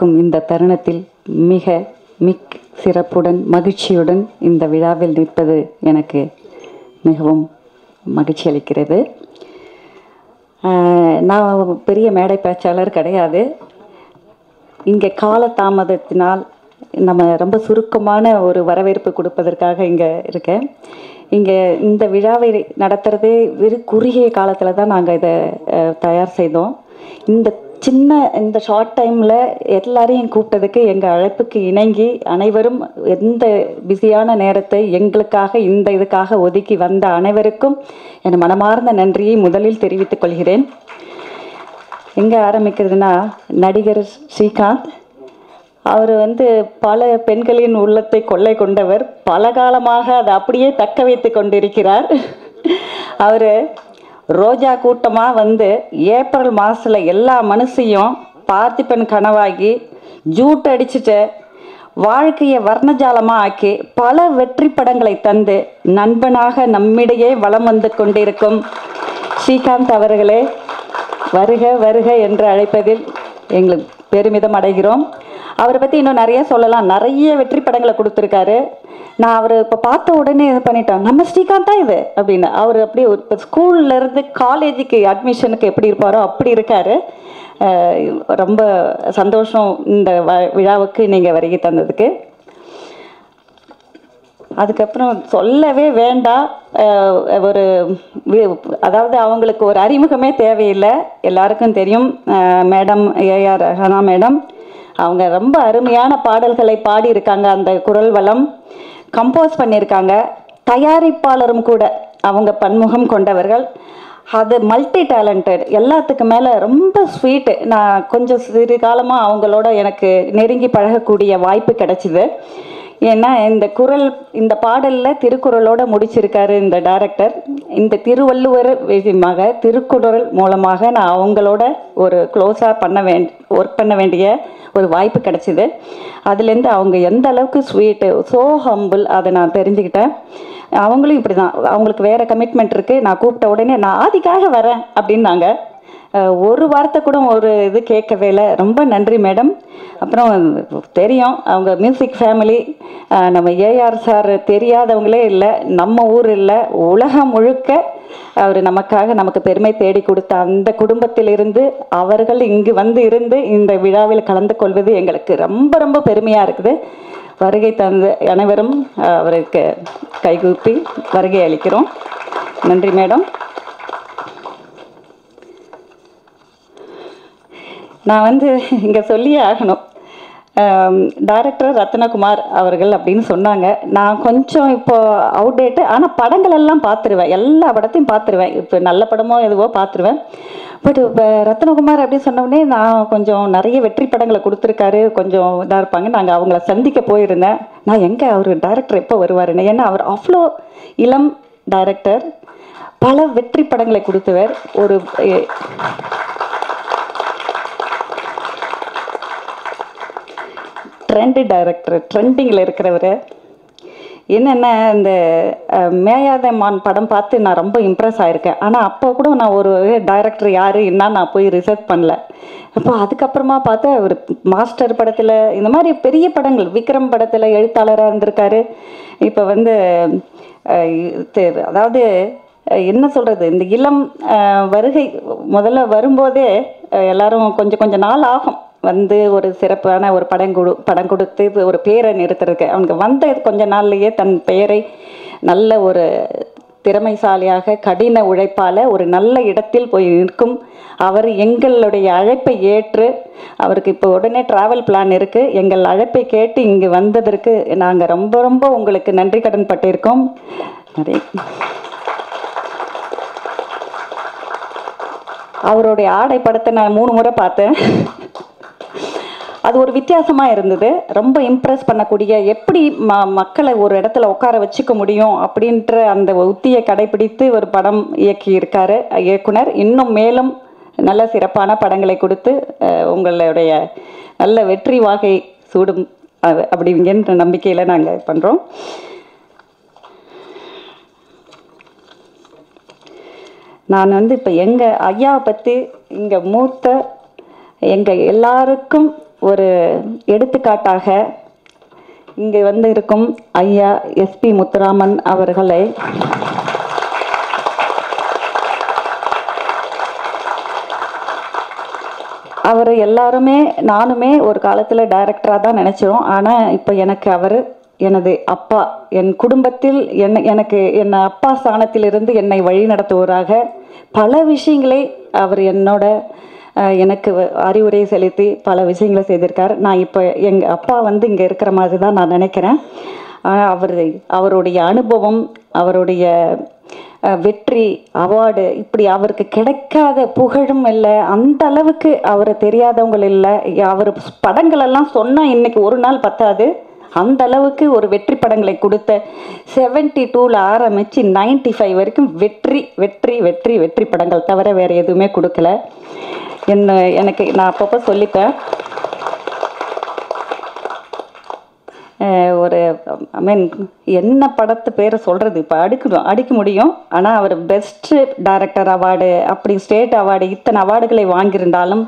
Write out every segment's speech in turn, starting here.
இருக்கும் இந்த தருணத்தில் மிக மிக் சிறப்புடன் மகிழ்ச்சியுடன் இந்த விழாவில் நிற்பது எனக்கு மிகவும் மகிழ்ச்சி அளிக்கிறது. நான் பெரிய மேடை பேச்சாளர் கிடையாது. இங்கே காலதாமதத்தினால் நம்ம ரொம்ப சுருக்கமான ஒரு வரவேற்பு கொடுப்பதற்காக இங்கே இருக்கேன். இங்கே இந்த விழாவை நடத்துகிறதே வெறும் குறுகிய காலத்தில் தான் நாங்கள் இதை தயார் செய்தோம். இந்த சின்ன இந்த ஷார்ட் டைமில் எல்லாரையும் கூப்பிட்டதுக்கு எங்கள் அழைப்புக்கு இணங்கி அனைவரும் எந்த பிஸியான நேரத்தை எங்களுக்காக இந்த இதுக்காக ஒதுக்கி வந்த அனைவருக்கும் என் மனமார்ந்த நன்றியை முதலில் தெரிவித்துக் கொள்கிறேன். எங்கே ஆரம்பிக்கிறதுனா நடிகர் ஸ்ரீகாந்த். அவர் வந்து பல பெண்களின் உள்ளத்தை கொள்ளை கொண்டவர். பல காலமாக அதை அப்படியே தக்க வைத்து கொண்டிருக்கிறார். அவர் ரோஜா கூட்டமாக வந்து ஏப்ரல் மாதத்தில் எல்லா மனுஷையும் பார்த்திபன் கனவாகி ஜூட் அடிச்சுட்டு வாழ்க்கையை வர்ணஜாலமாக ஆக்கி பல வெற்றி படங்களை தந்து நண்பனாக நம்மிடையே வலம் வந்து கொண்டிருக்கும் ஸ்ரீகாந்த் அவர்களே வருக வருக என்று அழைப்பதில் எங்களுக்கு பெருமிதம் அடைகிறோம். அவரை பற்றி இன்னும் நிறைய சொல்லலாம். நிறைய வெற்றி படங்களை கொடுத்துருக்காரு. நான் அவர் இப்போ பார்த்த உடனே இது பண்ணிட்டேன் நம்ம ஸ்ரீகாந்த் தான் இது அப்படின்னு. அவர் அப்படியே இப்போ ஸ்கூல்லேருந்து காலேஜுக்கு அட்மிஷனுக்கு எப்படி இருப்பாரோ அப்படி இருக்காரு. ரொம்ப சந்தோஷம் இந்த வ- விழாவுக்கு நீங்கள் வருகை தந்ததுக்கு. அதுக்கப்புறம் சொல்லவே வேண்டாம். ஒரு அதாவது அவங்களுக்கு ஒரு அறிமுகமே தேவையில்லை. எல்லாருக்கும் தெரியும். Madam AR Rehana madam. அவங்க ரொம்ப அருமையான பாடல்களை பாடியிருக்காங்க. அந்த குரல் வளம் கம்போஸ் பண்ணியிருக்காங்க. தயாரிப்பாளரும் கூட அவங்க பன்முகம் கொண்டவர்கள். அது மல்டி டேலண்டட் எல்லாத்துக்கு மேலே ரொம்ப ஸ்வீட்டு நான் கொஞ்சம் சிறு காலமாக அவங்களோட எனக்கு நெருங்கி பழகக்கூடிய வாய்ப்பு கிடைச்சிது. ஏன்னா இந்த குரல் இந்த பாடலில் திருக்குறளோட முடிச்சிருக்காரு இந்த டைரக்டர் இந்த திருவள்ளுவர் விஷயமாக திருக்குறள் மூலமாக நான் அவங்களோட ஒரு க்ளோஸாக பண்ண வேண்டி ஒர்க் பண்ண வேண்டிய ஒரு வாய்ப்பு கிடச்சிது. அதுலேருந்து அவங்க எந்த அளவுக்கு ஸ்வீட்டு ஸோ ஹம்பிள் அதை நான் தெரிஞ்சுக்கிட்டேன். அவங்களும் இப்படி தான் அவங்களுக்கு வேறு கமிட்மெண்ட் இருக்குது நான் கூப்பிட்ட உடனே நான் ஆதிக்காக வரேன் அப்படின்னாங்க. ஒரு வார்த்தை கூட ஒரு இது கேட்கவே இல்லை. ரொம்ப நன்றி மேடம் அப்புறம் தெரியும் அவங்க மியூசிக் ஃபேமிலி நம்ம ஏஆர் சார் தெரியாதவங்களே இல்லை. நம்ம ஊர் இல்லை. உலகம் முழுக்க அவர் நமக்காக நமக்கு பெருமை தேடி கொடுத்த அந்த குடும்பத்திலிருந்து அவர்கள் இங்கு வந்து இருந்து இந்த விழாவில் கலந்து கொள்வது எங்களுக்கு ரொம்ப ரொம்ப பெருமையாக இருக்குது. வருகை தந்த அனைவரும் அவருக்கு கைகூப்பி வருகை அளிக்கிறோம். நன்றி மேடம் நான் வந்து இங்கே சொல்லியே ஆகணும். டைரக்டர் ரத்னகுமார் அவர்கள் அப்படின்னு சொன்னாங்க. நான் கொஞ்சம் இப்போ அவுடேட்டு ஆனால் படங்கள் எல்லாம் பார்த்துருவேன். எல்லா படத்தையும் பார்த்துருவேன். இப்போ நல்ல படமோ எதுவோ பார்த்துருவேன். பட் இப்போ ரத்னகுமார் அப்படின்னு சொன்னோடனே நான் கொஞ்சம் நிறைய வெற்றி படங்களை கொடுத்துருக்காரு. கொஞ்சம் இதாக இருப்பாங்க. நாங்கள் அவங்கள சந்திக்க போயிருந்தேன். நான் எங்கே அவர் டைரக்டர் எப்போ வருவாருன்னு? ஏன்னா அவர் அவ்வளோ இளம் டைரக்டர் பல வெற்றி படங்களை கொடுத்தவர். ஒரு ட்ரெண்டு டைரக்டர் ட்ரெண்டிங்கில் இருக்கிறவர். என்னென்ன இந்த மேயாதமான் படம் பார்த்து நான் ரொம்ப இம்ப்ரெஸ் ஆயிருக்கேன். ஆனால் அப்போ கூட நான் ஒரு டைரக்டர் யார் என்ன நான் போய் ரிசர்ச் பண்ணல. அப்போ அதுக்கப்புறமா பார்த்தா ஒரு மாஸ்டர் படத்தில் இந்த மாதிரி பெரிய படங்கள் விக்ரம் படத்தில் எழுத்தாளராக இருந்திருக்காரு. இப்போ வந்து அதாவது என்ன சொல்கிறது இந்த இளம் வருகை முதல்ல வரும்போதே எல்லாரும் கொஞ்சம் கொஞ்சம் நாள் ஆகும். வந்து ஒரு சிறப்பான ஒரு படம் கொடு படம் கொடுத்து ஒரு பேரை நிறுத்துறதுக்கு. அவனுக்கு வந்த கொஞ்ச நாள்லயே தன் பெயரை நல்ல ஒரு திறமைசாலியாக கடின உழைப்பால் ஒரு நல்ல இடத்தில் போய் நிற்கும். அவர் எங்களுடைய அழைப்பை ஏற்று அவருக்கு இப்போ உடனே ட்ராவல் பிளான் இருக்குது எங்கள் அழைப்பை கேட்டு இங்கே வந்ததற்கு நாங்கள் ரொம்ப ரொம்ப உங்களுக்கு நன்றி கடன் பட்டிருக்கோம். நிறைய அவருடைய ஆடை படத்தை நான் மூணு முறை பார்த்தேன். அது ஒரு வித்தியாசமாக இருந்தது. ரொம்ப இம்ப்ரெஸ் பண்ணக்கூடிய எப்படி ம மக்களை ஒரு இடத்துல உட்கார வச்சுக்க முடியும் அப்படின்ற அந்த உத்தியை கடைபிடித்து ஒரு படம் இயக்கி இருக்காரு இயக்குனர். இன்னும் மேலும் நல்ல சிறப்பான படங்களை கொடுத்து உங்களுடைய நல்ல வெற்றி வாகை சூடும் அப்படிங்கிற நம்பிக்கையில் நாங்கள் பண்ணுறோம் நான் வந்து இப்போ எங்கள் ஐயாவை பற்றி இங்கே மூத்த எங்கள் எல்லாருக்கும் ஒரு எடுத்துக்காட்டாக இங்கே வந்து இருக்கும் ஐயா எஸ்பி முத்துராமன் அவர்களை அவர் எல்லாருமே நானுமே ஒரு காலத்தில் டைரக்டராக தான் நினச்சிரும் ஆனால் இப்போ எனக்கு அவர் எனது அப்பா என் குடும்பத்தில் என்னை எனக்கு என் அப்பா ஸ்தானத்திலிருந்து என்னை வழி நடத்துவோராக பல விஷயங்களை அவர் என்னோட எனக்கு அறிவுரை செலுத்தி பல விஷயங்களை செய்திருக்கார். நான் இப்போ எங்கள் அப்பா வந்து இங்கே இருக்கிற மாதிரி தான் நான் நினைக்கிறேன். அவர் அவருடைய அனுபவம் அவருடைய வெற்றி அவார்டு இப்படி அவருக்கு கிடைக்காத புகழும் இல்லை. அந்த அளவுக்கு அவரை தெரியாதவங்கள் இல்லை. அவர் படங்களெல்லாம் சொன்னால் இன்னைக்கு ஒரு நாள் பத்தாது. அந்த அளவுக்கு ஒரு வெற்றி படங்களை கொடுத்த செவன்டி டூவில் ஆரம்பித்து நைன்டி ஃபைவ் வரைக்கும் வெற்றி வெற்றி வெற்றி வெற்றி படங்கள் தவிர வேறு எதுவுமே கொடுக்கல. என்ன எனக்கு நான் அப்பப்போ சொல்லிப்பேன். ஒரு ஐ மீன் என்ன படத்து பேரை சொல்கிறது இப்போ அடுக்கணும் அடிக்க முடியும். ஆனால் அவர் பெஸ்ட்டு டைரக்டர் அவார்டு அப்படி ஸ்டேட் அவார்டு இத்தனை அவார்டுகளை வாங்கியிருந்தாலும்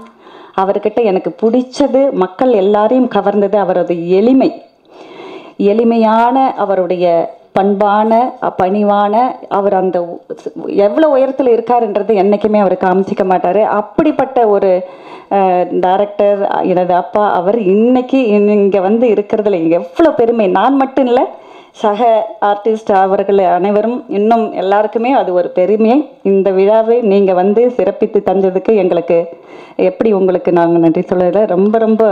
அவர்கிட்ட எனக்கு பிடிச்சது மக்கள் எல்லாரையும் கவர்ந்தது அவரது எளிமை. எளிமையான அவருடைய பண்பான பணிவான அவர் அந்த எவ்வளோ உயரத்தில் இருக்காருன்றது என்றைக்குமே அவர் காமிச்சிக்க மாட்டார். அப்படிப்பட்ட ஒரு டைரக்டர் எனது அப்பா அவர் இன்னைக்கு இங்கே வந்து இருக்கிறதுல எவ்வளோ பெருமை. நான் மட்டும் இல்லை சக ஆர்டிஸ்ட் அவர்கள் அனைவரும் இன்னும் எல்லாருக்குமே அது ஒரு பெருமை. இந்த விழாவை நீங்கள் வந்து சிறப்பித்து தந்ததுக்கு எங்களுக்கு எப்படி உங்களுக்கு நாங்கள் நன்றி சொல்லுறதுல ரொம்ப ரொம்ப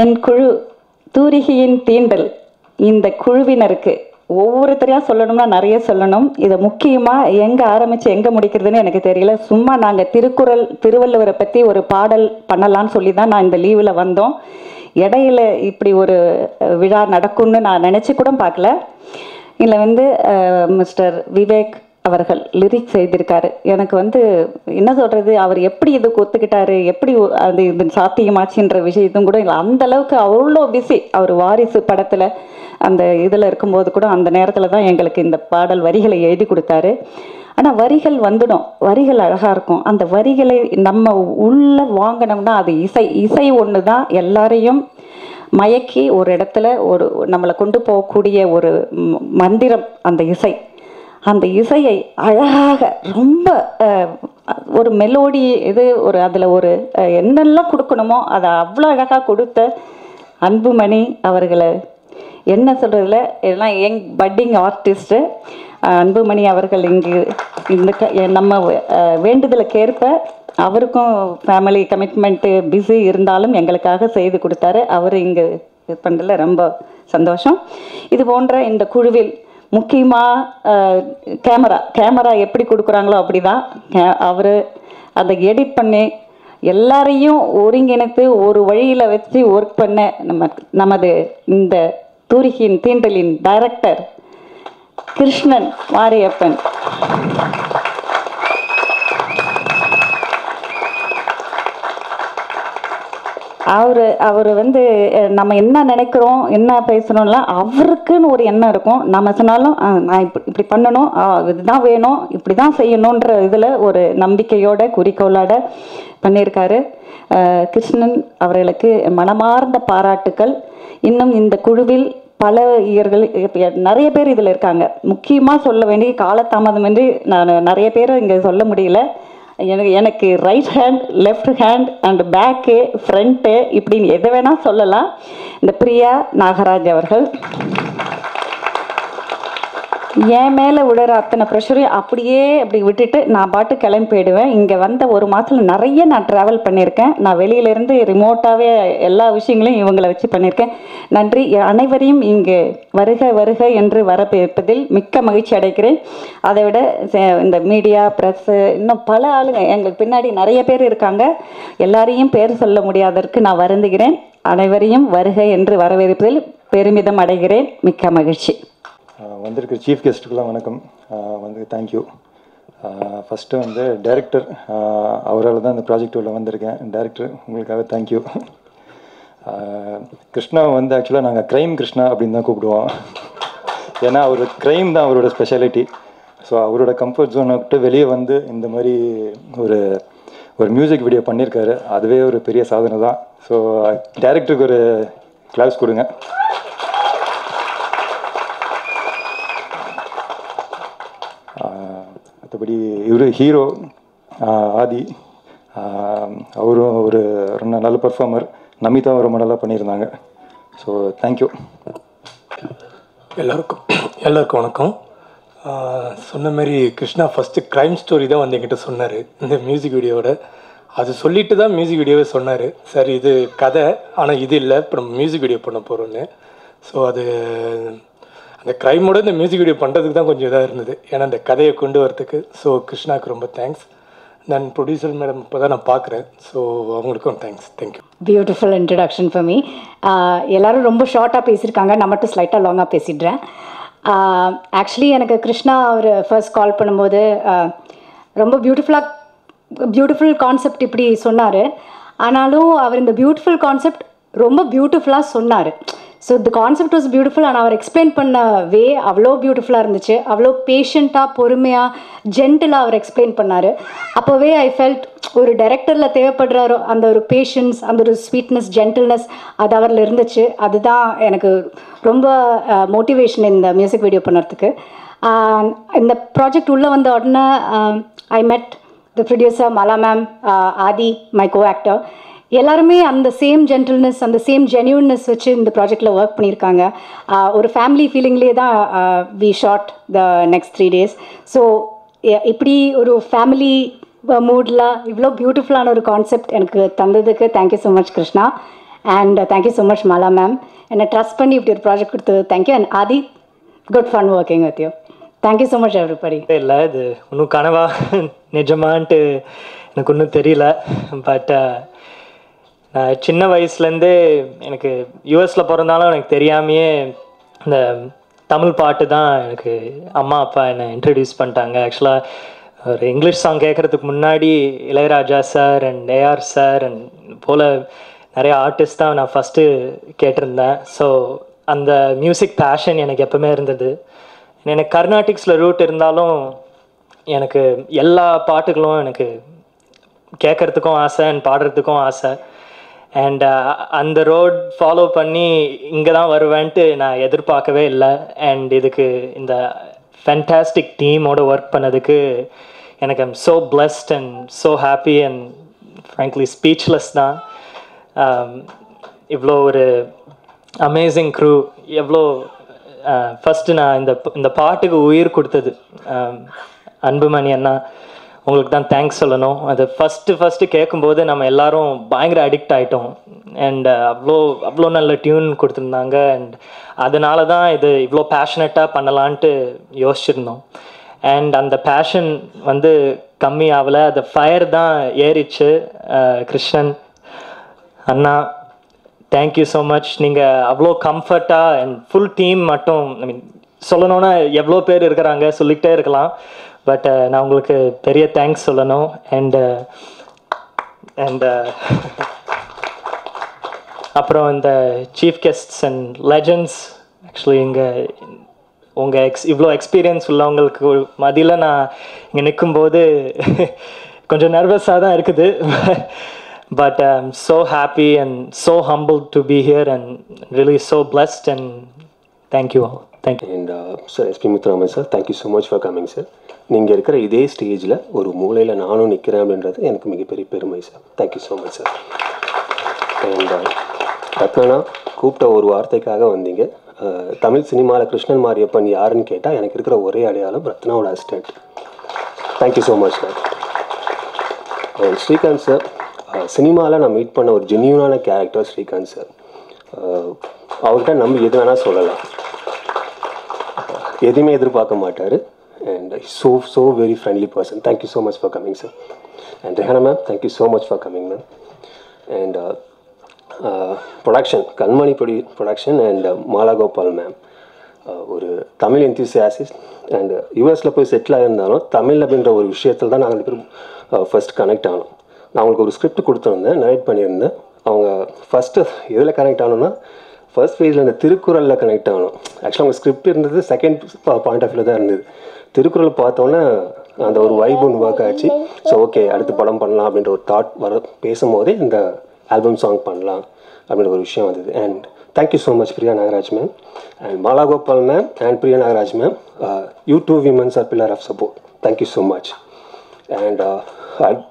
என் குழு தூரிகையின் தீண்டல். இந்த குழுவினருக்கு ஒவ்வொருத்தரையா சொல்லணும்னா நிறைய சொல்லணும். இதை முக்கியமாக எங்கே ஆரம்பித்து எங்கே முடிக்கிறதுன்னு எனக்கு தெரியல. சும்மா நாங்கள் திருக்குறள் திருவள்ளுவரை பற்றி ஒரு பாடல் பண்ணலான்னு சொல்லி தான் நான் இந்த லீவில் வந்தோம். இடையில இப்படி ஒரு விழா நடக்கும்னு நான் நினச்சி கூட பார்க்கல. இதில் வந்து மிஸ்டர் விவேக் அவர்கள் லிரிக்ஸ் எழுதியிருக்காரு. எனக்கு வந்து என்ன சொல்கிறது அவர் எப்படி இதுக்கு ஒத்துக்கிட்டாரு எப்படி அது இது சாத்தியமாச்சுன்ற விஷயத்தும் கூட இல்லை. அந்த அளவுக்கு அவ்வளோ பிஸி அவர் வாரிசு படத்தில் அந்த இதில் இருக்கும்போது கூட அந்த நேரத்தில் தான் எங்களுக்கு இந்த பாடல் வரிகளை எழுதி கொடுத்தாரு. ஆனால் வரிகள் வந்துடும். வரிகள் அழகாக இருக்கும். அந்த வரிகளை நம்ம உள்ள வாங்கினோம்னா அது இசை. இசை ஒன்று தான் எல்லாரையும் மயக்கி ஒரு இடத்துல ஒரு நம்மளை கொண்டு போகக்கூடிய ஒரு மந்திரம் அந்த இசை. அந்த இசையை அழகாக ரொம்ப ஒரு மெலோடி இது ஒரு அதில் ஒரு என்னெல்லாம் கொடுக்கணுமோ அதை அவ்வளோ அழகாக கொடுத்த அன்புமணி அவர்களை. என்ன சொல்கிறதுல எல்லாம் யங் பட்டிங் ஆர்டிஸ்ட்டு அன்புமணி அவர்கள் இங்கு இந்த க- நம்ம வேண்டுதலுக்கேற்ப அவருக்கும் ஃபேமிலி கமிட்மெண்ட்டு பிஸி இருந்தாலும் எங்களுக்காக செய்து கொடுத்தாரு. அவர் இங்கே இது பண்ணுறதுல ரொம்ப சந்தோஷம். இது போன்ற இந்த குழுவில் முக்கியமாக கேமரா கேமரா எப்படி கொடுக்குறாங்களோ அப்படி தான் அவர் அதை எடிட் பண்ணி எல்லாரையும் ஒருங்கிணைத்து ஒரு வழியில் வச்சு ஒர்க் பண்ண நம்ம நமது இந்த தூரிகின் தீண்டலின் டைரக்டர் கிருஷ்ணன் மாரியப்பன். அவர் அவர் வந்து நம்ம என்ன நினைக்கிறோம் என்ன பேசணும்லாம் அவருக்குன்னு ஒரு எண்ணம் இருக்கும். நம்ம சொன்னாலும் நான் இப்படி இப்படி பண்ணணும். இதுதான் வேணும். இப்படி தான் செய்யணுன்ற இதில் ஒரு நம்பிக்கையோட குறிக்கோளோட பண்ணியிருக்காரு. கிருஷ்ணன் அவர்களுக்கு மனமார்ந்த பாராட்டுக்கள். இன்னும் இந்த குழுவில் பல இயர்கள் நிறைய பேர் இதில் இருக்காங்க. முக்கியமாக சொல்ல வேண்டிய காலதாமதமின்றி நான் நிறைய பேர் இங்கே சொல்ல முடியல. எனக்கு எனக்கு right hand left hand and back front இப்படின்னு எதை வேணால் சொல்லலாம். இந்த பிரியா நாகராஜ் அவர்கள். என் மேலே விடுற அத்தனை ப்ரெஷரையும் அப்படியே அப்படி விட்டுட்டு நான் பாட்டு கிளம்பி போயிடுவேன். இங்கே வந்த ஒரு மாதத்தில் நிறைய நான் ட்ராவல் பண்ணியிருக்கேன். நான் வெளியிலேருந்து ரிமோட்டாகவே எல்லா விஷயங்களையும் இவங்களை வச்சு பண்ணியிருக்கேன். நன்றி. அனைவரையும் இங்கு வருக வருக என்று வரப்பேற்பதில் மிக்க மகிழ்ச்சி அடைக்கிறேன் அதை விட சே- இந்த மீடியா ப்ரெஸ்ஸு இன்னும் பல ஆளுங்க எங்களுக்கு பின்னாடி நிறைய பேர் இருக்காங்க. எல்லாரையும் பேர் சொல்ல முடியாததற்கு நான் வருந்துகிறேன். அனைவரையும் வருக என்று வரவேற்பதில் பெருமிதம் அடைகிறேன். மிக்க மகிழ்ச்சி. வந்திருக்கிற சீஃப் கெஸ்ட்டுக்கெல்லாம் வணக்கம். வந்து தேங்க்யூ ஃபஸ்ட்டு வந்து டைரக்டர் அவரால் தான் இந்த ப்ராஜெக்ட் உள்ள வந்திருக்கேன். டைரக்டர் உங்களுக்காக தேங்க்யூ கிருஷ்ணா வந்து ஆக்சுவலாக நாங்கள் க்ரைம் கிருஷ்ணா அப்படின்னு தான் கூப்பிடுவோம். ஏன்னா அவர் க்ரைம் தான் அவரோட ஸ்பெஷாலிட்டி ஸோ அவரோட கம்ஃபர்ட் ஜோனை விட்டு வெளியே வந்து இந்த மாதிரி ஒரு ஒரு மியூசிக் வீடியோ பண்ணியிருக்காரு. அதுவே ஒரு பெரிய சாதனை தான். ஸோ டேரக்டருக்கு ஒரு கிளாஸ் கொடுங்க. இவர் ஹீரோ ஆதி அவரும் ஒரு ரொம்ப நல்ல பர்ஃபார்மர் நமிதாவும் ரொம்ப நல்லா பண்ணியிருந்தாங்க. ஸோ தேங்க்யூ எல்லாருக்கும் எல்லாருக்கும் வணக்கம். சொன்ன மாதிரி கிருஷ்ணா ஃபஸ்ட்டு க்ரைம் ஸ்டோரி தான் வந்து என்கிட்ட சொன்னார் இந்த மியூசிக் வீடியோவோட அது சொல்லிட்டு தான் மியூசிக் வீடியோவே சொன்னார். சார் இது கதை ஆனால் இது இல்லை இப்போ நம்ம மியூசிக் வீடியோ பண்ண போகிறோன்னு ஸோ அது அந்த க்ரைமோட இந்த மியூசிக் வீடியோ பண்ணுறதுக்கு தான் கொஞ்சம் இதாக இருந்தது. ஏன்னா அந்த கதையை கொண்டு வரத்துக்கு ஸோ கிருஷ்ணாவுக்கு ரொம்ப தேங்க்ஸ் நான் ப்ரொடியூசர் மேடம் இப்போ தான் நான் பார்க்குறேன் ஸோ அவங்களுக்கும் thanks thank you beautiful introduction for me எல்லோரும் ரொம்ப ஷார்ட்டாக பேசியிருக்காங்க. நான் மட்டும் ஸ்லைட்டாக லாங்காக பேசிடுறேன். Uh, ஆக்சுவலி எனக்கு கிருஷ்ணா அவர் ஃபர்ஸ்ட் கால் பண்ணும்போது uh, ரொம்ப பியூட்டிஃபுல்லாக பியூட்டிஃபுல் கான்செப்ட் இப்படி சொன்னார். ஆனாலும் அவர் இந்த பியூட்டிஃபுல் கான்செப்ட் ரொம்ப பியூட்டிஃபுல்லாக சொன்னார். So the concept was beautiful ஆனால் அவர் எக்ஸ்பிளைன் பண்ண வே அவ்வளோ பியூட்டிஃபுல்லாக இருந்துச்சு. அவ்வளோ பேஷண்ட்டாக பொறுமையாக ஜென்டிலாக அவர் எக்ஸ்பிளைன் பண்ணார். அப்போவே ஐ ஃபெல்ட் ஒரு டைரக்டரில் தேவைப்படுறாரோ அந்த ஒரு பேஷன்ஸ் அந்த ஒரு ஸ்வீட்னஸ் ஜென்டில்னஸ் அது அவரில் இருந்துச்சு. அதுதான் எனக்கு ரொம்ப மோட்டிவேஷன் இந்த மியூசிக் வீடியோ பண்ணுறதுக்கு. இந்த ப்ராஜெக்ட் உள்ளே வந்த உடனே I met the producer Mala ma'am Aadhi my co actor எல்லாருமே அந்த சேம் ஜென்டில்னஸ் அந்த சேம் ஜென்யூன்னஸ் வச்சு இந்த ப்ராஜெக்டில் ஒர்க் பண்ணியிருக்காங்க. ஒரு ஃபேமிலி ஃபீலிங்லேயே தான் we shot the next three days so இப்படி ஒரு ஃபேமிலி மூடில் இவ்வளோ பியூட்டிஃபுல்லான ஒரு கான்செப்ட் எனக்கு தந்ததுக்கு thank you so much Krishna and thank you so much Mala ma'am என்னை ட்ரஸ்ட் பண்ணி இப்படி ஒரு ப்ராஜெக்ட் கொடுத்தது. Thank you and Aadhi good fun working with you thank you so much everybody இல்லை இது ஒன்றும் கனவா நிஜமான்ட்டு எனக்கு ஒன்றும் தெரியல. பட் சின்ன வயசுலேருந்தே எனக்கு யூஎஸில் பிறந்தாலும் எனக்கு தெரியாமையே இந்த தமிழ் பாட்டு தான் எனக்கு அம்மா அப்பா என்னை இன்ட்ரடியூஸ் பண்ணிட்டாங்க. ஆக்சுவலாக ஒரு இங்கிலீஷ் சாங் கேட்குறதுக்கு முன்னாடி Ilaiyaraaja sir and AR sir and போல் நிறைய ஆர்டிஸ்ட் தான் நான் ஃபஸ்ட்டு கேட்டிருந்தேன். ஸோ அந்த மியூசிக் பேஷன் எனக்கு எப்பவுமே இருந்தது. எனக்கு கர்நாடிக்ஸில் ரூட் இருந்தாலும் எனக்கு எல்லா பாட்டுகளும் எனக்கு கேட்குறதுக்கும் ஆசை அண்ட் பாடுறதுக்கும் ஆசை. அண்ட் uh, அந்த ரோட் ஃபாலோ பண்ணி இங்கே தான் வருவேன்ட்டு நான் எதிர்பார்க்கவே இல்லை. அண்ட் இதுக்கு இந்த ஃபென்டாஸ்டிக் டீமோட ஒர்க் பண்ணதுக்கு எனக்கு I'm so blessed and so happy and frankly speechless தான். Um, இவ்வளோ ஒரு அமேசிங் க்ரூ எவ்வளோ ஃபஸ்ட்டு நான் இந்த இந்த பாட்டுக்கு உயிர் கொடுத்தது. Um, அன்புமணி அண்ணா. உங்களுக்கு தான் தேங்க்ஸ் சொல்லணும். அது ஃபஸ்ட்டு ஃபஸ்ட்டு கேட்கும்போது நம்ம எல்லாரும் பயங்கர அடிக்ட் ஆகிட்டோம் அண்ட் uh, அவ்வளோ அவ்வளோ நல்ல டியூன் கொடுத்துருந்தாங்க. அண்ட் அதனால தான் இது இவ்வளோ பேஷனட்டாக பண்ணலான்ட்டு யோசிச்சிருந்தோம். அண்ட் அந்த பேஷன் வந்து கம்மி ஆகலை. அந்த ஃபயர் தான் ஏறிச்சு. Uh, கிருஷ்ணன் அண்ணா தேங்க்யூ ஸோ மச் நீங்கள் அவ்வளோ கம்ஃபர்ட்டாக அண்ட் ஃபுல் டீம் மட்டும் ஐ மீன் சொல்லணும்னா எவ்வளோ பேர் இருக்கிறாங்க சொல்லிக்கிட்டே இருக்கலாம். பட் uh, நான் உங்களுக்கு பெரிய தேங்க்ஸ் சொல்லணும். அண்டு அண்ட் uh, uh, அப்புறம் இந்த chief guests and legends actually இங்கே உங்கள் எக்ஸ் இவ்வளோ எக்ஸ்பீரியன்ஸ் உள்ளவங்களுக்கு மதியில் நான் இங்கே நிற்கும்போது கொஞ்சம் நர்வஸாக தான் இருக்குது. But I am so happy and so humble to be here and really so blessed and thank you all thank you and sir SP Mithraman sir thank you so much for coming sir நீங்கள் இருக்கிற இதே ஸ்டேஜில் ஒரு மூலையில் நானும் நிற்கிறேன் அப்படின்றது எனக்கு மிகப்பெரிய பெருமை sir thank you so much sir and Ratna கூப்பிட்ட ஒரு வார்த்தைக்காக வந்தீங்க. தமிழ் சினிமாவில் கிருஷ்ணன் மாரியப்பன் யாருன்னு கேட்டால் எனக்கு இருக்கிற ஒரே அடையாளம் ரத்னாவோட assistant thank you so much sir and Srikanth sir சினிமாவில் நான் மீட் பண்ண ஒரு ஜென்யூனான கேரக்டர் ஸ்ரீகாந்த் சார் அவர்கிட்ட நம்ம எது வேணால் சொல்லலாம். எதுவுமே எதிர்பார்க்க மாட்டார். And so so very friendly person thank you so much for coming sir and Rehana ma'am thank you so much for coming ma'am and production Kanmani prod production and Mala Gopal ma'am ஒரு Tamil enthusiastic and யூஎஸில் uh, போய் settle ஆகியிருந்தாலும் தமிழ் அப்படின்ற ஒரு விஷயத்தில் தான் நாங்கள் ரெண்டு பேரும் uh, ஃபர்ஸ்ட் கனெக்ட் ஆனோம். நான் அவங்களுக்கு ஒரு ஸ்கிரிப்ட் கொடுத்துருந்தேன் நரேட் பண்ணியிருந்தேன். அவங்க ஃபஸ்ட்டு எதில் கனெக்ட் ஆனோன்னா ஃபர்ஸ்ட் பேஜில் அந்த திருக்குறளில் கனெக்ட் ஆகணும் ஆக்சுவலாக அவங்க ஸ்கிரிப்ட் இருந்தது செகண்ட் பாயிண்ட் ஆஃப் வியூவில் தான் இருந்தது. திருக்குறள் பார்த்தோன்னே அந்த ஒரு வைப் ஒன்று ஒர்க் ஆச்சு. ஸோ ஓகே அடுத்து படம் பண்ணலாம் அப்படின்ற ஒரு தாட் வர பேசும்போதே இந்த ஆல்பம் சாங் பண்ணலாம் அப்படின்ற ஒரு விஷயம் வந்தது. And thank you so much Priya Nagaraj ma'am and Mala Gopal ma'am and Priya Nagaraj ma'am you two womens are pillar of support thank you so much and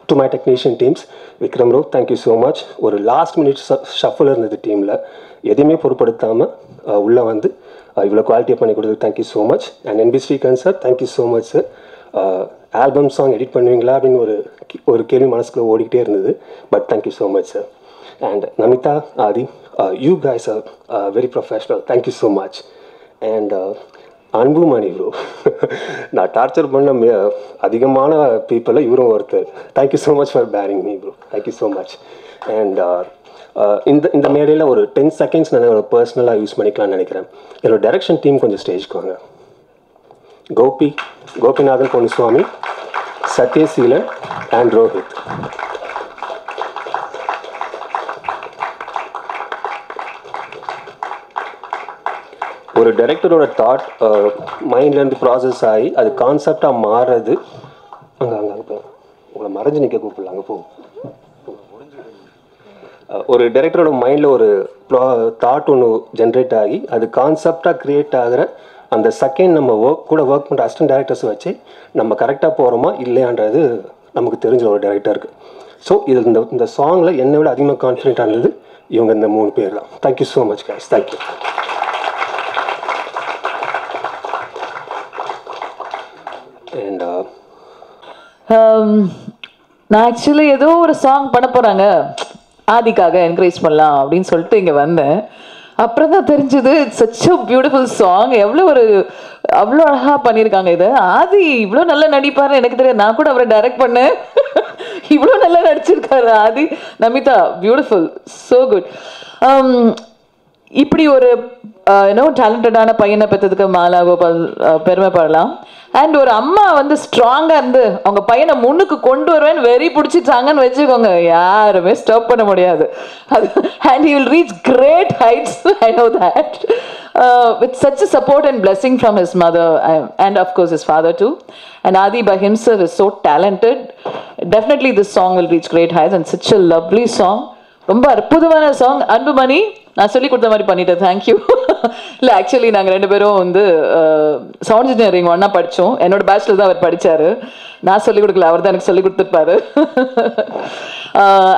to my technician teams Vikram row thank you so much ஒரு last minute shuffle இருந்தது டீமில் எதையுமே பொருட்படுத்தாமல் uh, உள்ளே வந்து இவ்வளோ குவாலிட்டியாக பண்ணி கொடுத்தது thank you so much and NP Srikanth sir thank you so much sir album song edit பண்ணுவீங்களா அப்படின்னு ஒரு ஒரு கேள்வி மனசுக்குள்ளே ஓடிக்கிட்டே இருந்தது. But thank you so much sir and Namitha Aadhi you guys are very professional thank you so much and Anbumani bro நான் torture பண்ண அதிகமான பீப்புளில் இவரும் ஒருத்தர். Thank you so much for bearing me bro thank you so much and இந்த இந்த மேடையில் ஒரு டென் செகண்ட்ஸ் நான் ஒரு பர்சனலாக யூஸ் பண்ணிக்கலாம்னு நினைக்கிறேன். என்னோட டைரக்ஷன் டீம் கொஞ்சம் ஸ்டேஜ்க்கு வாங்க. கோபி கோபிநாதன் பொன்னுசுவாமி சத்யசீலன் அண்ட் ரோஹித். ஒரு டைரக்டரோட தாட் மைண்ட்லேருந்து ப்ராசஸ் ஆகி அது கான்செப்டாக மாறுறது. அங்கே அங்கே அங்கே போ உங்களை மறைஞ்சு நிற்க கூப்பிடல அங்கே போ. ஒரு டைரக்டரோட மைண்டில் ஒரு தாட் ஒன்று ஜென்ரேட் ஆகி அது கான்செப்டாக க்ரியேட் ஆகிற அந்த செகண்ட் நம்ம ஒர்க் கூட ஒர்க் பண்ணுற அசிஸ்டன்ட் டேரக்டர்ஸ் வச்சு நம்ம கரெக்டாக போகிறோமா இல்லையான்றது நமக்கு தெரிஞ்ச ஒரு டேரக்டருக்கு ஸோ இதில் இந்த இந்த சாங்கில் என்னை விட அதிகமாக கான்ஃபிடென்ட் ஆனது இவங்க இந்த மூணு பேர் தான். Thank you so much guys thank you and நான் ஆக்சுவலி ஏதோ ஒரு சாங் பண்ண போகிறாங்க ஆதிக்காக என்கரேஜ் பண்ணலாம் அப்படின்னு சொல்லிட்டு இங்கே வந்தேன். அப்புறம் தான் தெரிஞ்சது சச் அ பியூட்டிஃபுல் சாங் எவ்வளோ ஒரு அவ்வளோ அழகாக பண்ணியிருக்காங்க இதை. ஆதி இவ்வளோ நல்லா நடிப்பாருன்னு எனக்கு தெரியாது. நான் கூட அவரை டைரக்ட் பண்ணேன். இவ்வளோ நல்லா நடிச்சிருக்காரு Aadhi. Namitha beautiful so good இப்படி ஒரு இன்னும் டேலண்டடான பையனை பெற்றதுக்கு மாலா பெருமைப்படலாம் அண்ட் ஒரு அம்மா வந்து ஸ்ட்ராங்காக இருந்து அவங்க பையனை முன்னுக்கு கொண்டு வருவேன் வெறி பிடிச்சிட்டாங்கன்னு வச்சுக்கோங்க யாருமே ஸ்டாப் பண்ண முடியாது அது and you will reach great heights I know that with such support and blessing from his mother and of course his father too and Aadhi by himself is so talented definitely this song will reach great heights and such a lovely song ரொம்ப அற்புதமான song Anbumani நான் சொல்லி கொடுத்த மாதிரி பண்ணிட்டேன். Thank you இல்லை actually நாங்கள் ரெண்டு பேரும் வந்து சவுண்ட் இன்ஜினியரிங் ஒன்றா படித்தோம் என்னோட பேச்சுலர் தான் அவர் படித்தார் நான் சொல்லிக் கொடுக்கல. அவர் தான் எனக்கு சொல்லி கொடுத்துருப்பாரு.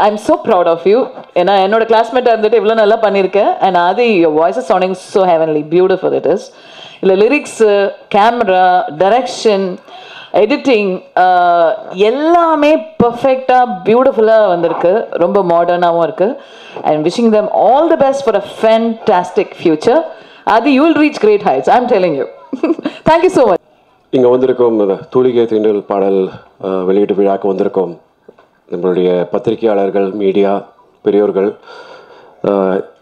I am so proud of you ஏன்னா என்னோட கிளாஸ்மேட்டாக இருந்துட்டு இவ்வளோ நல்லா பண்ணியிருக்கேன். அண்ட் அது voice sounding so heavenly beautiful it is இல்லை லிரிக்ஸு கேமரா டைரக்ஷன் எடிட்டிங் எல்லாமே பர்ஃபெக்டாக பியூட்டிஃபுல்லாக வந்திருக்கு. ரொம்ப மாடர்னாகவும் இருக்குது and wishing them all the best for a fantastic future அது you will reach great heights I am telling you thank you so much இங்கே வந்திருக்கோம் தூளிகை தீண்டல் பாடல் வெளியீட்டு விழாக்கு வந்திருக்கோம் நம்மளுடைய பத்திரிகையாளர்கள் மீடியா பெரியோர்கள்.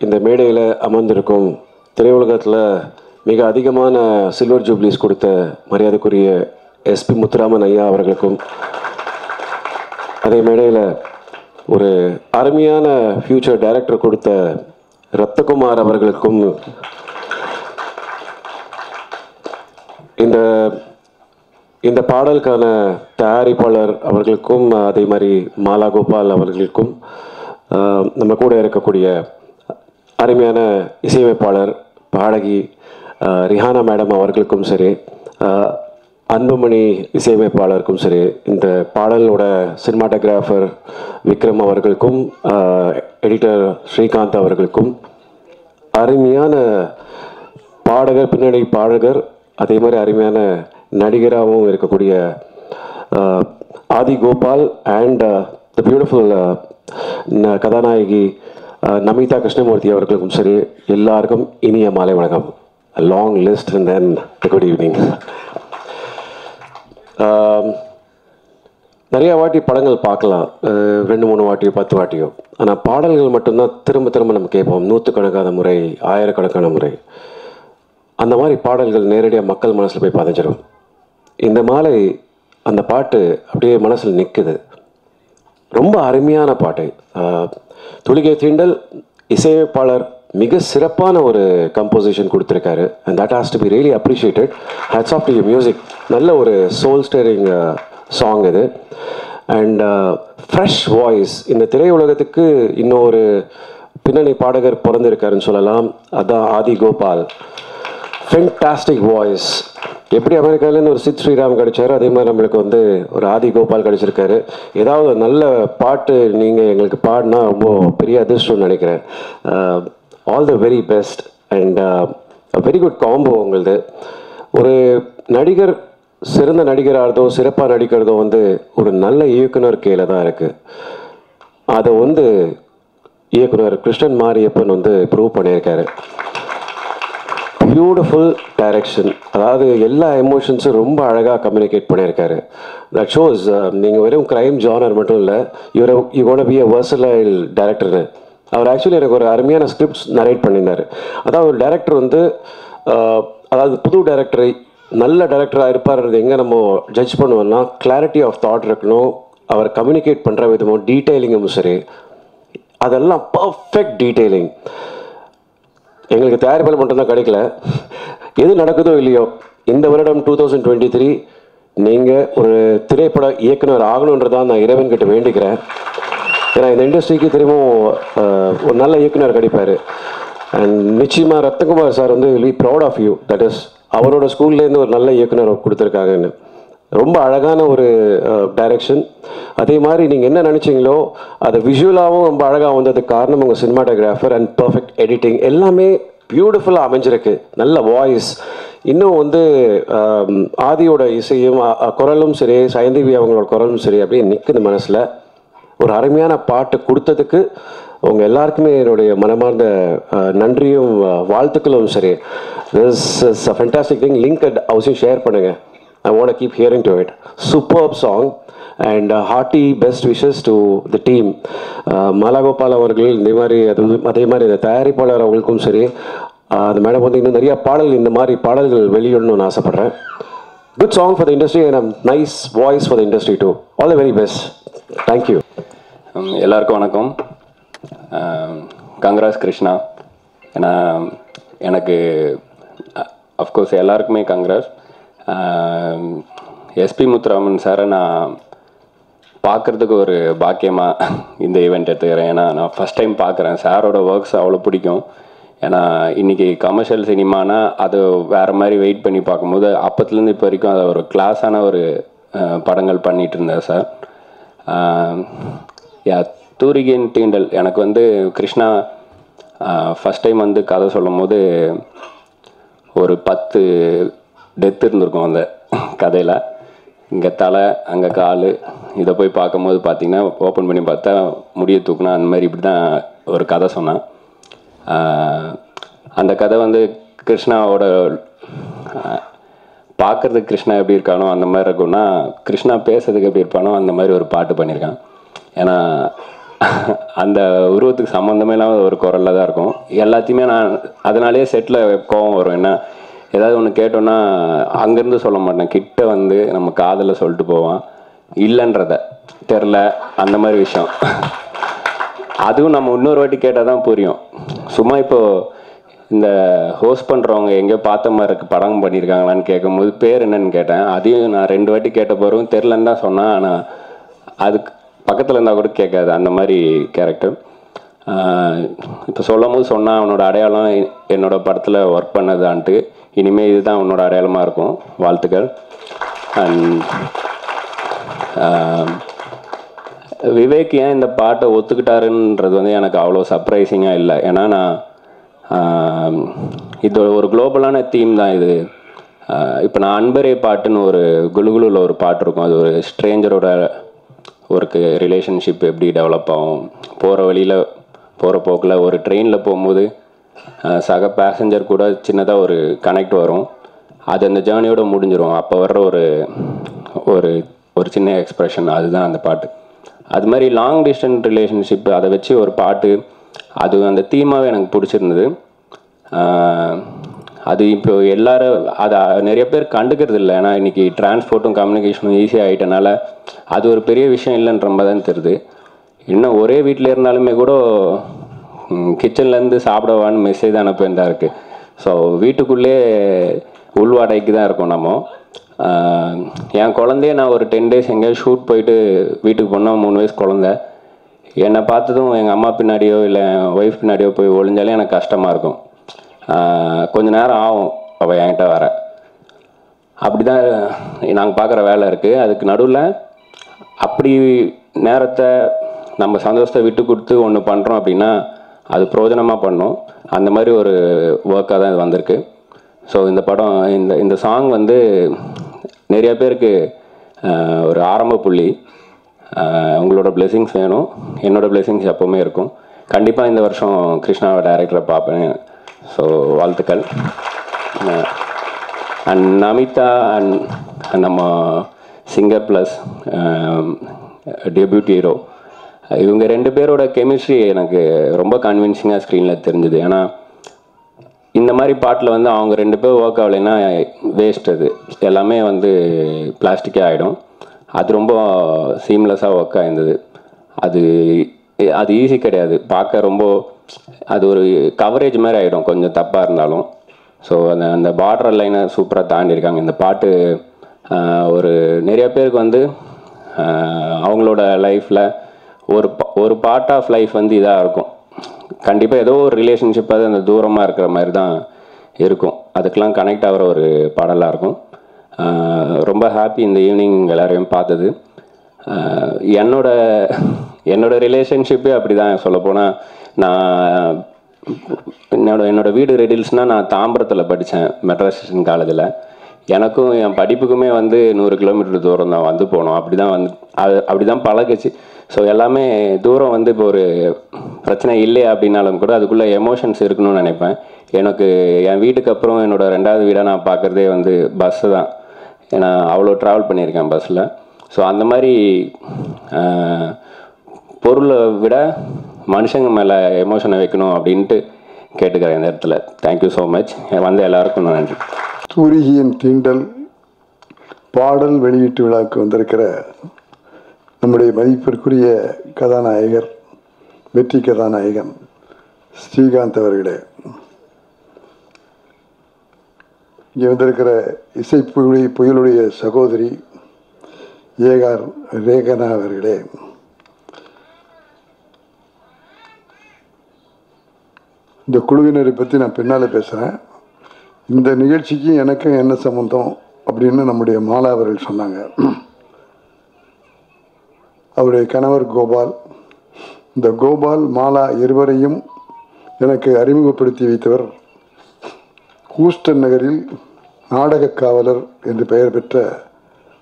இந்த மேடையில் அமர்ந்திருக்கும் திரையுலகத்தில் மிக அதிகமான சில்வர் ஜூப்ளிஸ் கொடுத்த மரியாதைக்குரிய எஸ்பி முத்துராமன் ஐயா அவர்களுக்கும் அதே மேடையில் ஒரு அருமையான ஃபியூச்சர் டைரக்டர் கொடுத்த ரத்தகுமார் அவர்களுக்கும் இந்த இந்த பாடலுக்கான தயாரிப்பாளர் அவர்களுக்கும் அதே மாதிரி மாலா கோபால் அவர்களுக்கும் நம்ம கூட இருக்கக்கூடிய அருமையான இசையமைப்பாளர் பாடகி ரிஹானா மேடம் அவர்களுக்கும் சரி அன்புமணி இசையமைப்பாளருக்கும் சரி இந்த பாடலோட சினிமாட்டோகிராஃபர் விக்ரம் அவர்களுக்கும் எடிட்டர் ஸ்ரீகாந்த் அவர்களுக்கும் அருமையான பாடகர் பின்னணி பாடகர் அதே மாதிரி அருமையான நடிகராகவும் இருக்கக்கூடிய Aadhi Gopal and the beautiful கதாநாயகி நமிதா கிருஷ்ணமூர்த்தி அவர்களுக்கும் சரி எல்லாருக்கும் இனிய மாலை வணக்கம். Long list and then good evening நிறைய வாட்டி படங்கள் பார்க்கலாம். ரெண்டு மூணு வாட்டியோ பத்து வாட்டியோ. ஆனால் பாடல்கள் மட்டும்தான் திரும்ப திரும்ப நம்ம கேட்போம். நூற்றுக்கணக்கான முறை ஆயிரக்கணக்கான முறை. அந்த மாதிரி பாடல்கள் நேரடியாக மக்கள் மனசில் போய் பதிஞ்சிடும் இந்த மாலை அந்த பாட்டு அப்படியே மனசில் நிற்குது ரொம்ப அருமையான பாட்டு. துளிகை தீண்டல் இசையமைப்பாளர் மிக சிறப்பான ஒரு கம்போசிஷன் கொடுத்துருக்காரு. And that has to be really appreciated hats off to you music நல்ல ஒரு சோல் ஸ்டேரிங் சாங் இது. அண்ட் ஃப்ரெஷ் வாய்ஸ் இந்த திரையுலகத்துக்கு இன்னொரு பின்னணி பாடகர் பிறந்திருக்காருன்னு சொல்லலாம். அதான் ஆதி கோபால் ஃபென்டாஸ்டிக் வாய்ஸ் எப்படி அமெரிக்காலேருந்து ஒரு சித் ஸ்ரீராம் கிடைச்சாரு அதே மாதிரி நம்மளுக்கு வந்து ஒரு ஆதி கோபால் கிடைச்சிருக்காரு. ஏதாவது நல்ல பாட்டு நீங்கள் எங்களுக்கு பாடினா ரொம்ப பெரிய அதிர்ஷ்டம்னு நினைக்கிறேன். All the very best and very good combo உங்களுது. ஒரு நடிகர் சிறந்த நடிகராகிறதோ சிறப்பாக நடிக்கிறதோ வந்து ஒரு நல்ல இயக்குனர் கையில் தான் இருக்குது அதை வந்து இயக்குனர் கிருஷ்ணன் மாரியப்பன் வந்து ப்ரூவ் பண்ணியிருக்காரு. பியூட்டிஃபுல் டைரக்ஷன் அதாவது எல்லா எமோஷன்ஸும் ரொம்ப அழகாக கம்யூனிகேட் பண்ணியிருக்காரு. தட் ஷோஸ் நீங்கள் வெறும் க்ரைம் ஜானர் மட்டும் இல்லை இவர் you gonna be a versatile டேரக்டர்னு அவர் ஆக்சுவலி எனக்கு ஒரு அருமையான ஸ்கிரிப்ட்ஸ் நரேட் பண்ணியிருந்தார். அதாவது ஒரு டேரக்டர் வந்து அதாவது புது டேரக்டரை நல்ல டேரக்டராக இருப்பார்ன்றது எங்கே நம்ம ஜட்ஜ் பண்ணுவோம்னா கிளாரிட்டி ஆஃப் தாட் இருக்கணும். அவர் கம்யூனிகேட் பண்ணுற விதமும் டீட்டெயிலிங்கும் சரி. அதெல்லாம் பர்ஃபெக்ட் டீட்டெயிலிங் எங்களுக்கு தயாரிப்பில் மட்டும்தான் கிடைக்கல. எது நடக்குதோ இல்லையோ இந்த வருடம் டூ தௌசண்ட் டுவெண்ட்டி த்ரீ நீங்கள் ஒரு திரைப்பட இயக்குனர் ஆகணுன்றதான் நான் இறைவன் கிட்ட வேண்டிக்கிறேன். ஏன்னா இந்த இண்டஸ்ட்ரிக்கு திரும்பவும் ஒரு நல்ல இயக்குனர் கிடைப்பார். அண்ட் நிச்சயமாக ரத்தகுமார் சார் வந்து we proud of you that is அவரோட ஸ்கூல்லேருந்து ஒரு நல்ல இயக்குனர் கொடுத்துருக்காங்கன்னு. ரொம்ப அழகான ஒரு டைரக்ஷன் அதே மாதிரி நீங்கள் என்ன நினச்சிங்களோ அதை விஷுவலாகவும் ரொம்ப அழகாக வந்ததுக்கு காரணம் உங்கள் சினிமாட்டோகிராஃபர் அண்ட் பர்ஃபெக்ட் எடிட்டிங் எல்லாமே பியூட்டிஃபுல்லாக அமைஞ்சிருக்கு. நல்ல வாய்ஸ் இன்னும் வந்து ஆதியோட இசையும் குரலும் சரி சயந்தேவி அவங்களோட குரலும் சரி அப்படியே நிற்குது மனசில். ஒரு அருமையான பாட்டு கொடுத்ததுக்கு உங்க எல்லாருக்குமே என்னுடைய மனமார்ந்த நன்றியும் வாழ்த்துக்களும் சரி. This is a fantastic thing link அவசியம் ஷேர் பண்ணுங்க. I want keep hearing to it super song and hearty best wishes to the team Malagopal அவர்கள் இந்த மாதிரி அது அதே மாதிரி இந்த தயாரிப்பாளர் அவங்களுக்கும் சரி அந்த மேடம் வந்து இன்னும் நிறையா பாடல்கள் இந்த மாதிரி பாடல்கள் வெளியிடணும்னு ஆசைப்பட்றேன். Good song for the industry and nice voice for the industry too all the very best thank you எல்லாருக்கும் வணக்கம். Um, கங்ராஸ் கிருஷ்ணா ஏன்னா எனக்கு uh, அஃப்கோர்ஸ் எல்லாருக்குமே கங்ராஸ் எஸ்பி um, முத்துராமன் சாரை நான் பார்க்குறதுக்கு ஒரு பாக்கியமாக இந்த ஈவெண்ட் எடுத்துக்கிறேன். ஏன்னா நான் ஃபஸ்ட் டைம் பார்க்குறேன். சாரோட ஒர்க்ஸ் அவ்வளோ பிடிக்கும். ஏன்னா இன்றைக்கி கமர்ஷியல் சினிமானா அது வேறு மாதிரி வெயிட் பண்ணி பார்க்கும்போது அப்பத்துலேருந்து இப்போ வரைக்கும் அதை ஒரு கிளாஸான ஒரு படங்கள் பண்ணிகிட்டு இருந்தேன் சார். யா தூரிகின் தீண்டல். எனக்கு வந்து கிருஷ்ணா ஃபஸ்ட் டைம் வந்து கதை சொல்லும் போது ஒரு பத்து டெத் இருந்திருக்கும் அந்த கதையில். இங்கே தலை அங்கே கால் இதை போய் பார்க்கும்போது பார்த்தீங்கன்னா ஓப்பன் பண்ணி பார்த்தா முடிய தூக்குனா அந்த மாதிரி இப்படி தான் ஒரு கதை சொன்னான். அந்த கதை வந்து கிருஷ்ணாவோட பார்க்குறதுக்கு கிருஷ்ணா எப்படி இருக்கானோ அந்த மாதிரி இருக்கும்னா கிருஷ்ணா பேசுறதுக்கு எப்படி இருப்பானோ அந்த மாதிரி ஒரு பாட்டு பண்ணியிருக்கான். ஏன்னா அந்த உருவத்துக்கு சம்மந்தமே இல்லாமல் ஒரு குரலில் தான் இருக்கும். எல்லாத்தையுமே நான் அதனாலேயே செட்டில் கோவம் வரும். என்ன ஏதாவது ஒன்று கேட்டோன்னா அங்கேருந்து சொல்ல மாட்டேன். கிட்ட வந்து நம்ம காதில் சொல்லிட்டு போவான். இல்லைன்றத. தெரில அந்த மாதிரி விஷயம். அதுவும் நம்ம இன்னொரு வாட்டி கேட்டால் தான் புரியும். சும்மா இப்போ இந்த ஹோஸ்ட் பண்ணுறவங்க எங்கேயோ பார்த்த மாதிரி இருக்கு படம் பண்ணியிருக்காங்களான்னு கேட்கும்போது பேர் என்னன்னு கேட்டேன். அதையும் நான் ரெண்டு வாட்டி கேட்ட பிறகும் தெரிலன்னு தான் சொன்னேன். ஆனால் அதுக்கு பக்கத்தில் இருந்தால் கூட கேட்காது. அந்த மாதிரி கேரக்டர் இப்போ சொல்லும் போது சொன்னால் அவனோட அடையாளம் என்னோடய படத்தில் ஒர்க் பண்ணதான்ட்டு. இனிமேல் இதுதான் உன்னோட அடையாளமாக இருக்கும். வாழ்த்துக்கள். அண்ட் விவேக் ஏன் இந்த பாட்டை ஒத்துக்கிட்டாருன்றது வந்து எனக்கு அவ்வளோ சர்ப்ரைசிங்காக இல்லை. ஏன்னா நான் இது ஒரு குளோபலான தீம் தான் இது. இப்போ நான் அன்பரே பாட்டுன்னு ஒரு குலுகுலுவில் ஒரு பாட்டு இருக்கும். அது ஒரு ஸ்ட்ரேஞ்சரோட ஒரு ரிலேஷன்ஷிப் எப்படி டெவலப் ஆகும். போகிற வழியில் போகிற போக்கில் ஒரு ட்ரெயினில் போகும்போது சக பேசஞ்சர் கூட சின்னதாக ஒரு கனெக்ட் வரும். அது அந்த ஜேர்னியோட முடிஞ்சிடும் அப்போ வர்ற ஒரு ஒரு ஒரு சின்ன எக்ஸ்ப்ரெஷன் அதுதான் அந்த பாட்டு. அது மாதிரி லாங் டிஸ்டன்ஸ் ரிலேஷன்ஷிப் அதை வச்சு ஒரு பாட்டு அது அந்த தீமாவே எனக்கு பிடிச்சிருந்தது. அது இப்போ எல்லாரும் அதை நிறைய பேர் கண்டுக்கிறது இல்லை. ஏன்னா இன்னைக்கு டிரான்ஸ்போர்ட்டும் கம்யூனிகேஷனும் ஈஸியாக ஆகிட்டனால அது ஒரு பெரிய விஷயம் இல்லைன்ற மாதிரி தான் தெரியுது. இன்னும் ஒரே வீட்டில் இருந்தாலுமே கூட கிச்சன்லேருந்து சாப்பிடவான்னு மெசேஜ் அனுப்பியிருந்தா இருக்குது ஸோ வீட்டுக்குள்ளே உள்வாடகைக்கு தான் இருக்கோம் நம்ம. என் குழந்தைய நான் ஒரு டென் டேஸ் எங்கேயாவது ஷூட் போயிட்டு வீட்டுக்கு போனால் மூணு வயசு குழந்த. என்னை பார்த்ததும் எங்கள் அம்மா பின்னாடியோ இல்லை என் ஒய்ஃப் பின்னாடியோ போய் ஒளிஞ்சாலே எனக்கு கஷ்டமாக இருக்கும். கொஞ்சம் கொஞ்ச நேரம் ஆகும் அவள் என்கிட்ட வர. அப்படி தான் நாங்கள் பார்க்குற வேலை இருக்குது அதுக்கு நடுவில் அப்படி நேரத்தை நம்ம சந்தோஷத்தை விட்டு கொடுத்து ஒன்று பண்ணுறோம் அப்படின்னா அது பிரயோஜனமாக பண்ணோம். அந்த மாதிரி ஒரு ஒர்க்காக தான் இது வந்திருக்கு. ஸோ இந்த படம் இந்த இந்த சாங் வந்து நிறைய பேருக்கு ஒரு ஆரம்ப புள்ளி. உங்களோட பிளெஸிங்ஸ் வேணும். என்னோடய பிளெஸிங்ஸ் எப்போவுமே இருக்கும். கண்டிப்பாக இந்த வருஷம் கிருஷ்ணாவை டைரக்டரை பார்ப்பேன். ஸோ வாழ்த்துக்கள். அண்ட் நமிதா அண்ட் நம்ம சிங்கர் ப்ளஸ் டெபியூட் ஹீரோ இவங்க ரெண்டு பேரோட கெமிஸ்ட்ரி எனக்கு ரொம்ப கன்வின்சிங்காக ஸ்க்ரீனில் தெரிஞ்சுது. ஏன்னா இந்த மாதிரி பாட்டில் வந்து அவங்க ரெண்டு பேர் ஒர்க் ஆகலைன்னா வேஸ்ட் அது. எல்லாமே வந்து பிளாஸ்டிக்கே ஆகிடும் அது ரொம்ப சீம்லெஸ்ஸாக ஒர்க் ஆயிருந்தது. அது அது ஈஸி கிடையாது. பார்க்க ரொம்ப அது ஒரு கவரேஜ் மாதிரி ஆகிடும் கொஞ்சம் தப்பாக இருந்தாலும். ஸோ அந்த அந்த பார்டர் லைனை சூப்பராக தாண்டியிருக்காங்க இந்த பாட்டு ஒரு நிறைய பேருக்கு வந்து அவங்களோட லைஃப்பில் ஒரு பா- ஒரு பார்ட் ஆஃப் லைஃப் வந்து இதாக இருக்கும். கண்டிப்பாக ஏதோ ஒரு ரிலேஷன்ஷிப் அது அந்த தூரமாக இருக்கிற மாதிரி தான் இருக்கும். அதுக்கெலாம் கனெக்ட் ஆகிற ஒரு பாடலாக இருக்கும். ரொம்ப ஹாப்பி இந்த ஈவினிங் எல்லோரையும் பார்த்தது. என்னோட என்னோட ரிலேஷன்ஷிப்பே அப்படி தான் சொல்லப்போனால் நான் என்னோட என்னோடய வீடு ரெடில்ஸ்னால் நான் தாம்பரத்தில் படித்தேன் மெட்ராஸ்டேஷன் காலேஜில் எனக்கும் என் படிப்புக்குமே வந்து நூறு கிலோமீட்டர் தூரம் தான் வந்து போனோம். அப்படி தான் வந்து அது அப்படி தான் பழகுச்சு. ஸோ எல்லாமே தூரம் வந்து இப்போ ஒரு பிரச்சனை இல்லை அப்படின்னாலும் கூட அதுக்குள்ளே எமோஷன்ஸ் இருக்கணும்னு நினைப்பேன். எனக்கு என் வீட்டுக்கு அப்புறம் என்னோட ரெண்டாவது வீடாக நான் பார்க்குறதே வந்து பஸ்ஸு தான். ஏன்னா அவ்வளோ ட்ராவல் பண்ணியிருக்கேன் பஸ்ஸில் ஸோ அந்த மாதிரி பொருளை விட மனுஷங்க மேலே எமோஷனை வைக்கணும் அப்படின்ட்டு கேட்டுக்கிறேன் இந்த இடத்துல. தேங்க்யூ ஸோ மச் வந்த எல்லாருக்கும் நன்றி. தூரிகியின் தீண்டல் பாடல் வெளியீட்டு விழாவுக்கு வந்திருக்கிற நம்முடைய மதிப்பிற்குரிய கதாநாயகர் வெற்றி கதாநாயகன் ஸ்ரீகாந்த் அவர்களே. இங்கே வந்திருக்கிற இசைப்புலி புயலுடைய சகோதரி ஏகார் ரேகனா அவர்களே. இந்த குழுவினரை பற்றி நான் பின்னால் பேசுகிறேன் இந்த நிகழ்ச்சிக்கு எனக்கும் என்ன சம்மந்தம் அப்படின்னு நம்முடைய மாலா அவர்கள் சொன்னாங்க. அவருடைய கணவர் கோபால். இந்த கோபால் மாலா இருவரையும் எனக்கு அறிமுகப்படுத்தி வைத்தவர் ஹூஸ்டன் நகரில் நாடக காவலர் என்று பெயர் பெற்ற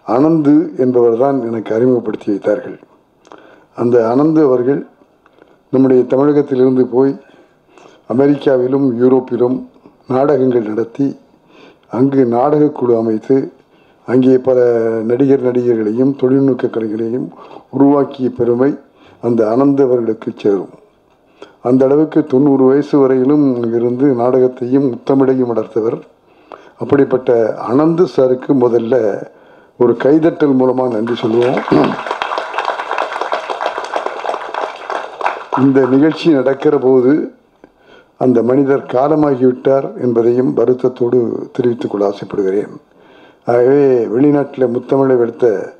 அனந்து என்பவர் தான் எனக்கு அறிமுகப்படுத்தி வைத்தார்கள். அந்த அனந்து அவர்கள் நம்முடைய தமிழகத்திலிருந்து போய் அமெரிக்காவிலும் யூரோப்பிலும் நாடகங்கள் நடத்தி அங்கு நாடகக் குழு அமைத்து அங்கே பல நடிகர் நடிகர்களையும் தொழில்நுட்ப கலைகளையும் உருவாக்கிய பெருமை அந்த அனந்தவர்களுக்கு சேரும். அந்த அளவுக்கு தொண்ணூறு வயசு வரையிலும் இருந்து நாடகத்தையும் முத்தமிடையும் வளர்த்தவர். அப்படிப்பட்ட அனந்து சாருக்கு முதல்ல ஒரு கைதட்டல் மூலமாக நன்றி சொல்லுவோம். இந்த நிகழ்ச்சி நடக்கிற போது அந்த மனிதர் காலமாகிவிட்டார் என்பதையும் வருத்தத்தோடு தெரிவித்துக் கொள்ள ஆசைப்படுகிறேன். ஆகவே வெளிநாட்டில் முத்தமிழை எடுத்த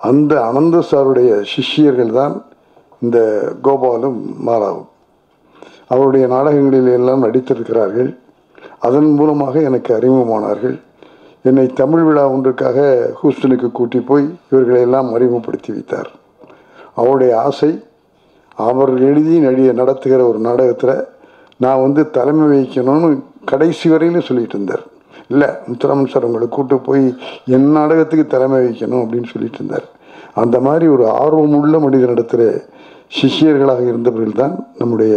அந்த அனந்த சாருடைய சிஷ்யர்கள் தான் இந்த கோபாலும் மாலாவும். அவருடைய நாடகங்களில் எல்லாம் நடித்திருக்கிறார்கள். அதன் மூலமாக எனக்கு அறிமுகமானார்கள். என்னை தமிழ் விழா ஒன்றுக்காக ஹூஸ்டனுக்கு கூட்டி போய் இவர்களையெல்லாம் அறிமுகப்படுத்தி வைத்தார். அவருடைய ஆசை அவர் எழுதி நடிக நடத்துகிற ஒரு நாடகத்தில் நான் வந்து தலைமை வகிக்கணும்னு கடைசி வரையிலும் சொல்லிட்டு இருந்தார். இல்லை முத்துராமன் சார் உங்களை கூட்டு போய் என் நாடகத்துக்கு தலைமை வைக்கணும் அப்படின்னு சொல்லிட்டு இருந்தார். அந்த மாதிரி ஒரு ஆர்வமுள்ள மனிதனிடத்தில் சிஷ்யர்களாக இருந்தவர்கள் தான் நம்முடைய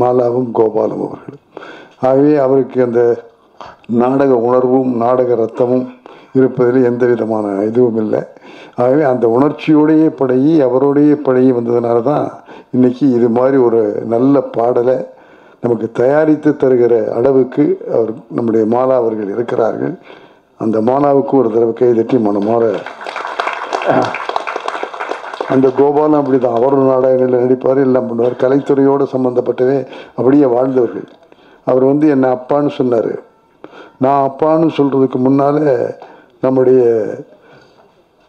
மாலாவும் கோபாலும் அவர்கள். ஆகவே அவருக்கு அந்த நாடக உணர்வும் நாடக ரத்தமும் இருப்பதில் எந்த விதமான இதுவும் இல்லை. ஆகவே அந்த உணர்ச்சியோடையே பழகி அவரோடையே பழகி வந்ததுனால தான் இன்னைக்கு இது மாதிரி ஒரு நல்ல பாடலை நமக்கு தயாரித்து தருகிற அளவுக்கு அவர் நம்முடைய மாலா அவர்கள் இருக்கிறார்கள். அந்த மாலாவுக்கு ஒரு தடவை கைதட்டி மனமாற. அந்த கோபாலும் அப்படி தான் அவரும் நாடகங்களில் நடிப்பார் எல்லாம் பண்ணுவார். கலைத்துறையோடு சம்மந்தப்பட்டவே அப்படியே வாழ்ந்தவர்கள். அவர் வந்து என்னை அப்பான்னு சொன்னார். நான் அப்பான்னு சொல்கிறதுக்கு முன்னால் நம்முடைய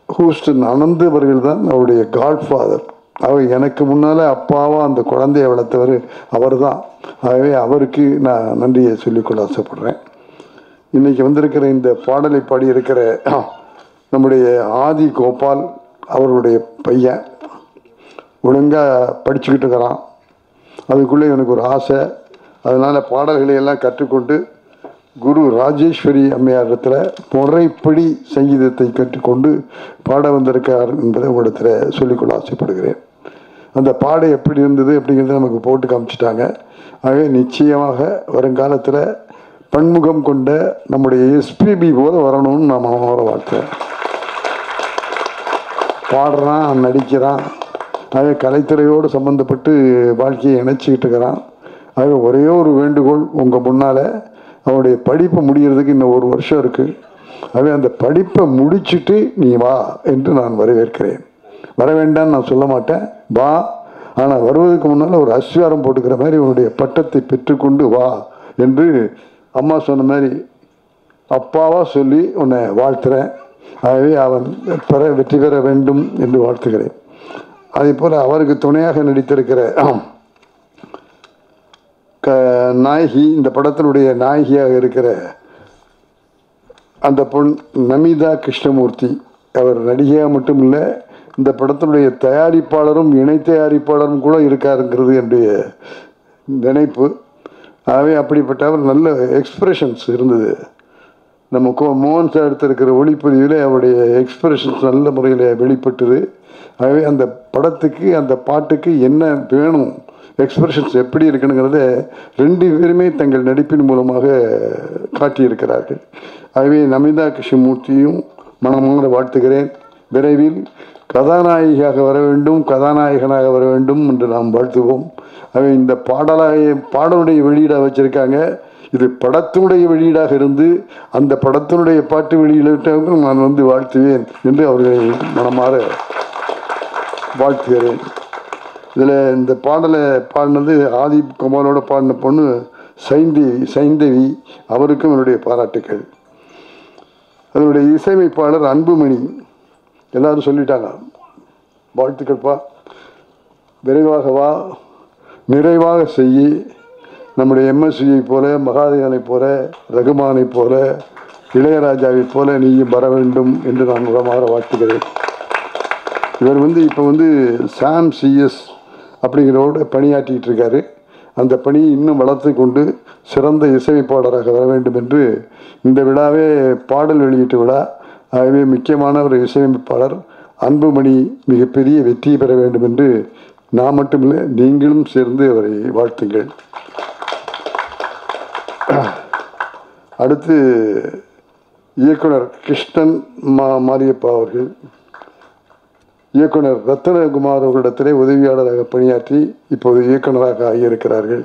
ஹூஸ்டன் அனந்த் அவர்கள் தான் அவருடைய காட்ஃபாதர் அவர் எனக்கு முன்னால் அப்பாவாக அந்த குழந்தையை வளர்த்தவர் அவர் தான் ஆகவே அவருக்கு நான் நன்றியை சொல்லிக்கொள்ள ஆசைப்படுறேன். இன்றைக்கி வந்திருக்கிற இந்த பாடலை பாடியிருக்கிற நம்முடைய ஆதி கோபால் அவர்களுடைய பையன் ஒழுங்காக படிச்சுக்கிட்டு இருக்கிறான். அதுக்குள்ளே எனக்கு ஒரு ஆசை. அதனால் பாடல்களை எல்லாம் கற்றுக்கொண்டு குரு ராஜேஸ்வரி அம்மையாரிடத்தில் முறைப்படி சங்கீதத்தை கற்றுக்கொண்டு பாட வந்திருக்கார் என்பதை உங்களிடத்தில் சொல்லிக்கொள்ள ஆசைப்படுகிறேன். அந்த பாடை எப்படி இருந்தது அப்படிங்கிறத நமக்கு போட்டு காமிச்சிட்டாங்க. ஆகவே நிச்சயமாக வருங்காலத்தில் பன்முகம் கொண்ட நம்முடைய எஸ்பிபி போல வரணும்னு நான் மனமார வாழ்க்கை. பாடுறான் நடிக்கிறான். ஆகவே கலைத்துறையோடு சம்மந்தப்பட்டு வாழ்க்கையை இணைச்சிக்கிட்டு இருக்கிறான். ஆகவே ஒரே ஒரு வேண்டுகோள் உங்கள் முன்னால் அவனுடைய படிப்பை முடிகிறதுக்கு இன்னும் ஒரு வருஷம் இருக்குது ஆகவே அந்த படிப்பை முடிச்சுட்டு நீ வா என்று நான் வரவேற்கிறேன். வர வேண்டாம்னு நான் சொல்ல மாட்டேன். வா. ஆனால் வருவதற்கு முன்னால் ஒரு அஸ்வாரம் போட்டுக்கிற மாதிரி உன்னுடைய பட்டத்தை பெற்றுக்கொண்டு வா என்று அம்மா சொன்ன மாதிரி அப்பாவாக சொல்லி உன்னை வாழ்த்துறேன். ஆகவே அவன் பெற வெற்றி பெற வேண்டும் என்று வாழ்த்துகிறேன். அதே போல் அவருக்கு துணையாக நடித்திருக்கிற க நாயகி இந்த படத்தினுடைய நாயகியாக இருக்கிற அந்த பொன் நமிதா கிருஷ்ணமூர்த்தி அவர் நடிகையாக மட்டும் இல்லை இந்த படத்தினுடைய தயாரிப்பாளரும் இணை தயாரிப்பாளரும் கூட இருக்காருங்கிறது என்னுடைய நினைப்பு. ஆகவே அப்படிப்பட்டவர் நல்ல எக்ஸ்பிரஷன்ஸ் இருந்தது. நம்ம கோ மோகன் சார் எடுத்திருக்கிற ஒளிப்பதிவில் அவருடைய எக்ஸ்பிரஷன்ஸ் நல்ல முறையில் வெளிப்பட்டது. ஆகவே அந்த படத்துக்கு அந்த பாட்டுக்கு என்ன வேணும் எக்ஸ்பிரஷன்ஸ் எப்படி இருக்கணுங்கிறத ரெண்டு பேருமே தங்கள் நடிப்பின் மூலமாக காட்டியிருக்கிறார்கள். ஆகவே நமிதா கிருஷ்ணமூர்த்தியும் மனமாற வாழ்த்துகிறேன். விரைவில் கதாநாயகியாக வர வேண்டும் கதாநாயகனாக வர வேண்டும் என்று நாம் வாழ்த்துவோம். அவை இந்த பாடலாக பாடலுடைய வெளியீடாக வச்சுருக்காங்க. இது படத்தினுடைய வெளியீடாக இருந்து அந்த படத்தினுடைய பாட்டு வெளியிட்டவங்க நான் வந்து வாழ்த்துவேன் என்று அவர்களை மனமாற வாழ்த்துகிறேன். இதில் இந்த பாடலை பாடினது ஆதி குமாரோட பாடின பொண்ணு சைந்தேவி சைந்தேவி. அவருக்கும் என்னுடைய பாராட்டுக்கள். அதனுடைய இசையமைப்பாளர் அன்புமணி. எல்லாரும் சொல்லிட்டாங்க. வாழ்த்துக்கள்ப்பா விரைவாக வா. நிறைவாக செய்யி நம்முடைய எம்எஸ்சியை போல மகாதேவனை போல ரகுமானை போல இளையராஜாவை போல நீயும் வர வேண்டும் என்று நான் உரமாக வாழ்த்துகிறேன். இவர் வந்து இப்போ வந்து சாம் சிஎஸ் அப்படிங்கிறவோட பணியாற்றிட்டு இருக்காரு. அந்த பணியை இன்னும் வளர்த்து கொண்டு சிறந்த இசையமைப்பாளராக வர வேண்டும் என்று இந்த விழாவே பாடல் வெளியீட்டு விழா. ஆகவே முக்கியமான ஒரு இசையமைப்பாளர் அன்புமணி மிகப்பெரிய வெற்றியை பெற வேண்டும் என்று நான் மட்டுமில்லை நீங்களும் சேர்ந்து அவரை வாழ்த்துங்கள். அடுத்து இயக்குனர் கிருஷ்ணன் மா மாரியப்பா அவர்கள். இயக்குனர் ரத்தனகுமார் அவர்களிடத்திலே உதவியாளராக பணியாற்றி இப்போது இயக்குனராக ஆகியிருக்கிறார்கள்.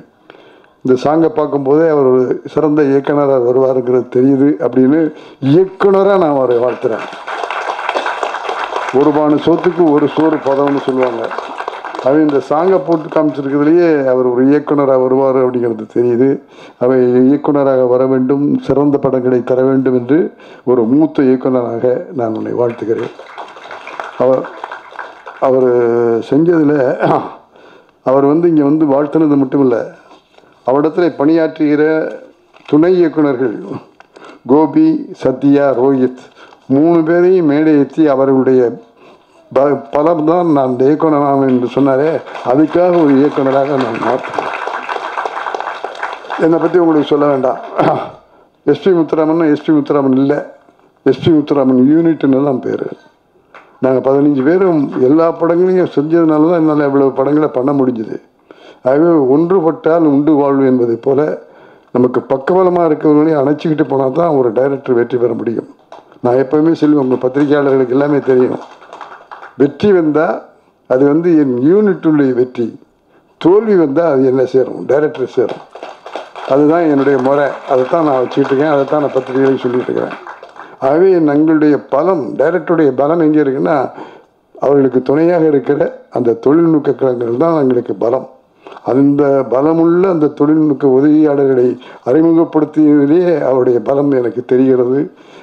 இந்த சாங்கை பார்க்கும்போதே அவர் ஒரு சிறந்த இயக்குனராக வருவாருங்கிறது தெரியுது அப்படின்னு இயக்குனராக நான் அவரை வாழ்த்துறேன். ஒரு பானு சோத்துக்கு ஒரு சோறு பதம்னு சொல்லுவாங்க. அவன் இந்த சாங்கை போட்டு காமிச்சிருக்கிறதுலையே அவர் ஒரு இயக்குனராக வருவார் அப்படிங்கிறது தெரியுது. அவை இயக்குனராக வர வேண்டும் சிறந்த படங்களை தர வேண்டும் என்று ஒரு மூத்த இயக்குனராக நான் உன்னை வாழ்த்துகிறேன். அவர் அவர் செஞ்சதில் அவர் வந்து இங்கே வந்து வாழ்த்துனது மட்டும் இல்லை அவரிடத்தில் பணியாற்றுகிற துணை இயக்குனர்கள் கோபி சத்யா ரோஹித் மூணு பேரையும் மேடை ஏற்றி அவர்களுடைய ப பலம் தான் நான் இந்த இயக்குனரான என்று சொன்னாரே அதுக்காக ஒரு இயக்குனராக நான் மாற்றேன். என்னை பற்றி உங்களுக்கு சொல்ல வேண்டாம். எஸ்பி முத்துராமன் எஸ்பி முத்துராமன் இல்லை. எஸ்பி முத்துராமன் யூனிட்னு தான் பேர். நாங்கள் பதினஞ்சு பேரும் எல்லா படங்களையும் செஞ்சதுனால தான் என்னால் இவ்வளோ படங்களை பண்ண முடிஞ்சுது. ஆகவே ஒன்றுபட்டால் உண்டு வாழ்வு என்பதைப் போல நமக்கு பக்கபலமாக இருக்கிறவங்களையும் அணைச்சிக்கிட்டு போனால் தான் ஒரு டைரக்டர் வெற்றி பெற முடியும். நான் எப்போவுமே சொல்லுவேன் உங்கள் பத்திரிகையாளர்களுக்கு எல்லாமே தெரியும். வெற்றி வந்தால் அது வந்து என் யூனிட்டுடைய வெற்றி. தோல்வி வந்தால் அது என்ன சேரும்? டைரக்டர் சேரும். அதுதான் என்னுடைய முறை. அதை தான் நான் வச்சுக்கிட்டு இருக்கேன். அதை தான் நான் பத்திரிகைகளுக்கு சொல்லிட்டு இருக்கிறேன். ஆகவே எங்களுடைய பலம் டைரக்டருடைய பலம் எங்கே இருக்குன்னா அவர்களுக்கு துணையாக இருக்கிற அந்த தொழில்நுட்ப கழகங்கள் தான் எங்களுக்கு பலம். அந்த பலமுள்ள அந்த தொழில்நுட்ப உதவியாளர்களை அறிமுகப்படுத்தியதிலேயே அவருடைய பலம் எனக்கு தெரிகிறது.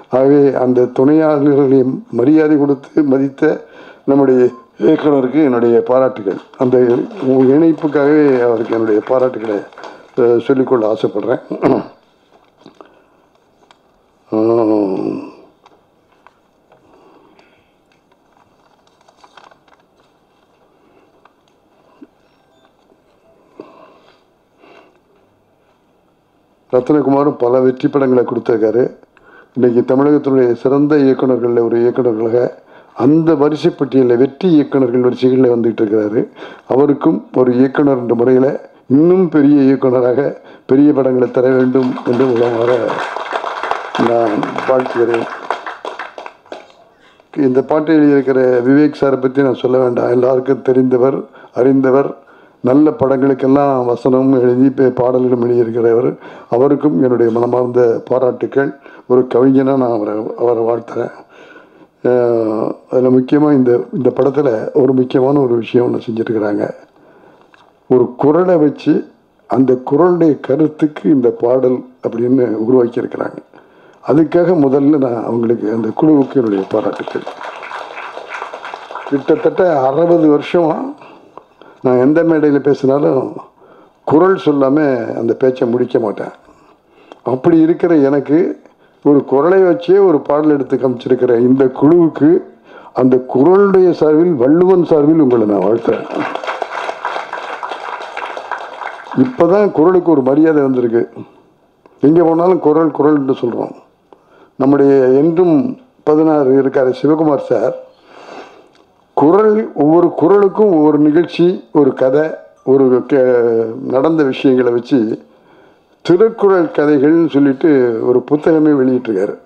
ஆகவே அந்த துணையாளர்களை மரியாதை கொடுத்து மதித்த நம்முடைய இயக்குனருக்கு என்னுடைய பாராட்டுகள். அந்த இணைப்புக்காகவே அவருக்கு என்னுடைய பாராட்டுகளை சொல்லிக்கொள்ள ஆசைப்படுறேன். ரத்னகுமாரும் பல வெற்றி படங்களை கொடுத்துருக்காரு. இன்றைக்கி தமிழகத்தினுடைய சிறந்த இயக்குனர்களில் ஒரு இயக்குனர்களாக அந்த வரிசை பட்டியலில் வெற்றி இயக்குநர்கள் வரிசைகளில் வந்துகிட்டு இருக்கிறாரு. அவருக்கும் ஒரு இயக்குனர் என்ற முறையில் இன்னும் பெரிய இயக்குனராக பெரிய படங்களை தர வேண்டும் என்று உலகமாக நான் வாழ்த்துகிறேன். இந்த பாட்டை எழுதியிருக்கிற விவேக் சாரை பற்றி நான் சொல்ல வேண்டாம். எல்லாருக்கும் தெரிந்தவர் அறிந்தவர் நல்ல படங்களுக்கெல்லாம் வசனமும் எழுதி பாடல்களும் எழுதியிருக்கிறவர் அவருக்கும் என்னுடைய மனமார்ந்த பாராட்டுக்கள். ஒரு கவிஞனாக நான் அவரை அவரை வாழ்த்துறேன். அதில் முக்கியமாக இந்த இந்த படத்தில் ஒரு முக்கியமான ஒரு விஷயம் ஒன்று செஞ்சுருக்கிறாங்க. ஒரு குரலை வச்சு அந்த குரலுடைய கருத்துக்கு இந்த பாடல் அப்படின்னு உருவாக்கியிருக்கிறாங்க. அதுக்காக முதல்ல நான் அவங்களுக்கு அந்த குழுவுக்கு என்னுடைய பாராட்டுக்கள். கிட்டத்தட்ட அறுபது வருஷமாக நான் எந்த மேடையில் பேசினாலும் குரல் சொல்லாமல் அந்த பேச்சை முடிக்க மாட்டேன். அப்படி இருக்கிற எனக்கு ஒரு குரலை வச்சே ஒரு பாடல் எடுத்து காமிச்சிருக்கிற இந்த குழுவுக்கு அந்த குரலுடைய சார்பில் வள்ளுவன் சார்பில் உங்களை நான் வாழ்த்துறேன். இப்போதான் குரலுக்கு ஒரு மரியாதை வந்திருக்கு. எங்கே போனாலும் குரல் குரல்னு சொல்கிறோம் நம்முடைய என்றும் பதினாறு இருக்கார் சிவகுமார் சார். குரல் ஒவ்வொரு குரலுக்கும் ஒவ்வொரு நிகழ்ச்சி ஒரு கதை ஒரு கே- நடந்த விஷயங்களை வச்சு திருக்குறள் கதைகள்னு சொல்லிட்டு ஒரு புத்தகமே வெளியிட்டிருக்காரு.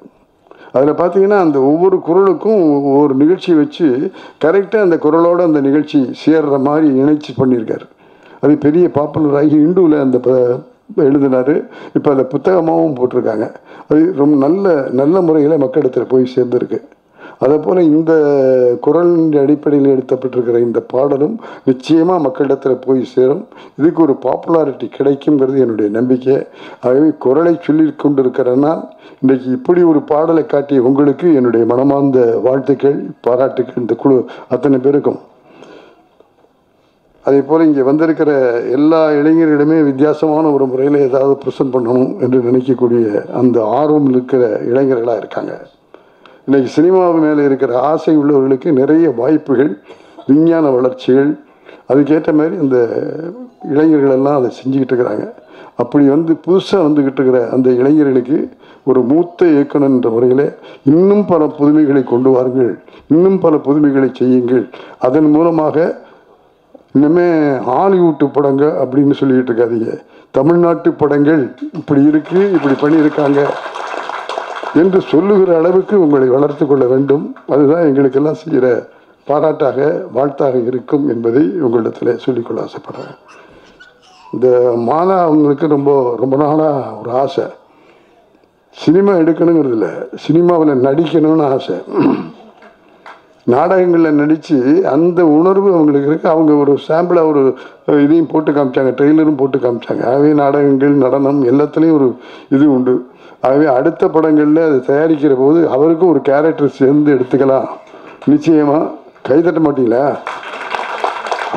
அதில் பார்த்தீங்கன்னா அந்த ஒவ்வொரு குரலுக்கும் ஒவ்வொரு நிகழ்ச்சி வச்சு கரெக்டாக அந்த குரலோட அந்த நிகழ்ச்சி சேர்ற மாதிரி இணைச்சி பண்ணியிருக்காரு. அது பெரிய பாப்புலராகி இந்துவில் அந்த ப எழுதினார். இப்போ அதை புத்தகமாகவும் போட்டிருக்காங்க. அது ரொம்ப நல்ல நல்ல முறையில் மக்களிடத்தில் போய் சேர்ந்துருக்கு. அதே போல் இந்த குரலின் அடிப்படையில் எடுத்தப்பட்டிருக்கிற இந்த பாடலும் நிச்சயமாக மக்களிடத்தில் போய் சேரும். இதுக்கு ஒரு பாப்புலாரிட்டி கிடைக்குங்கிறது என்னுடைய நம்பிக்கை. ஆகவே குரலை சொல்லி கொண்டிருக்கிறேன்னா இன்றைக்கு இப்படி ஒரு பாடலை காட்டிய உங்களுக்கு என்னுடைய மனமார்ந்த வாழ்த்துக்கள் பாராட்டுக்கள் இந்த குழு அத்தனை பேருக்கும். அதே போல் இங்கே வந்திருக்கிற எல்லா இளைஞர்களிடமே வித்தியாசமான ஒரு முறையில் ஏதாவது ப்ரெசன்ட் பண்ணணும் என்று நினைக்கக்கூடிய அந்த ஆர்வம் இருக்கிற இளைஞர்களாக இருக்காங்க. இன்றைக்கி சினிமாவு மேலே இருக்கிற ஆசை உள்ளவர்களுக்கு நிறைய வாய்ப்புகள் விஞ்ஞான வளர்ச்சிகள். அதுக்கேற்ற மாதிரி இந்த இளைஞர்கள் எல்லாம் அதை செஞ்சுக்கிட்டு இருக்கிறாங்க. அப்படி வந்து புதுசாக வந்துக்கிட்டு இருக்கிற அந்த இளைஞர்களுக்கு ஒரு மூத்த இயக்குனர் என்ற முறையில் இன்னும் பல புதுமைகளை கொண்டு வாருங்கள் இன்னும் பல புதுமைகளை செய்யுங்கள். அதன் மூலமாக இன்னுமே ஹாலிவுட்டு படங்க அப்படின்னு சொல்லிக்கிட்டு இருக்காதீங்க. தமிழ்நாட்டு படங்கள் இப்படி இருக்குது இப்படி பண்ணியிருக்காங்க. என்று சொல்லுகிற அளவுக்கு உங்களை வளர்த்து கொள்ள வேண்டும். அதுதான் எங்களுக்கெல்லாம் செய்கிற பாராட்டாக வாழ்த்தாக இருக்கும் என்பதை உங்களிடத்தில் சொல்லிக்கொள்ள ஆசைப்படுறேன். இந்த மாலா அவங்களுக்கு ரொம்ப ரொம்ப நாளாக ஒரு ஆசை. சினிமா எடுக்கணுங்கிறது இல்லை சினிமாவில் நடிக்கணும்னு ஆசை. நாடகங்களில் நடித்து அந்த உணர்வு அவங்களுக்கு இருக்குது அவங்க ஒரு சாம்பிளாக ஒரு இதையும் போட்டு காமிச்சாங்க ட்ரெய்லரும் போட்டு காமிச்சாங்க. ஆகவே நாடகங்கள் நடனம் எல்லாத்துலேயும் ஒரு இது உண்டு. ஆகவே அடுத்த படங்களில் அது தயாரிக்கிற போது அவருக்கும் ஒரு கேரக்டர் சேர்ந்து எடுத்துக்கலாம். நிச்சயமாக கைதட்ட மாட்டீங்களா?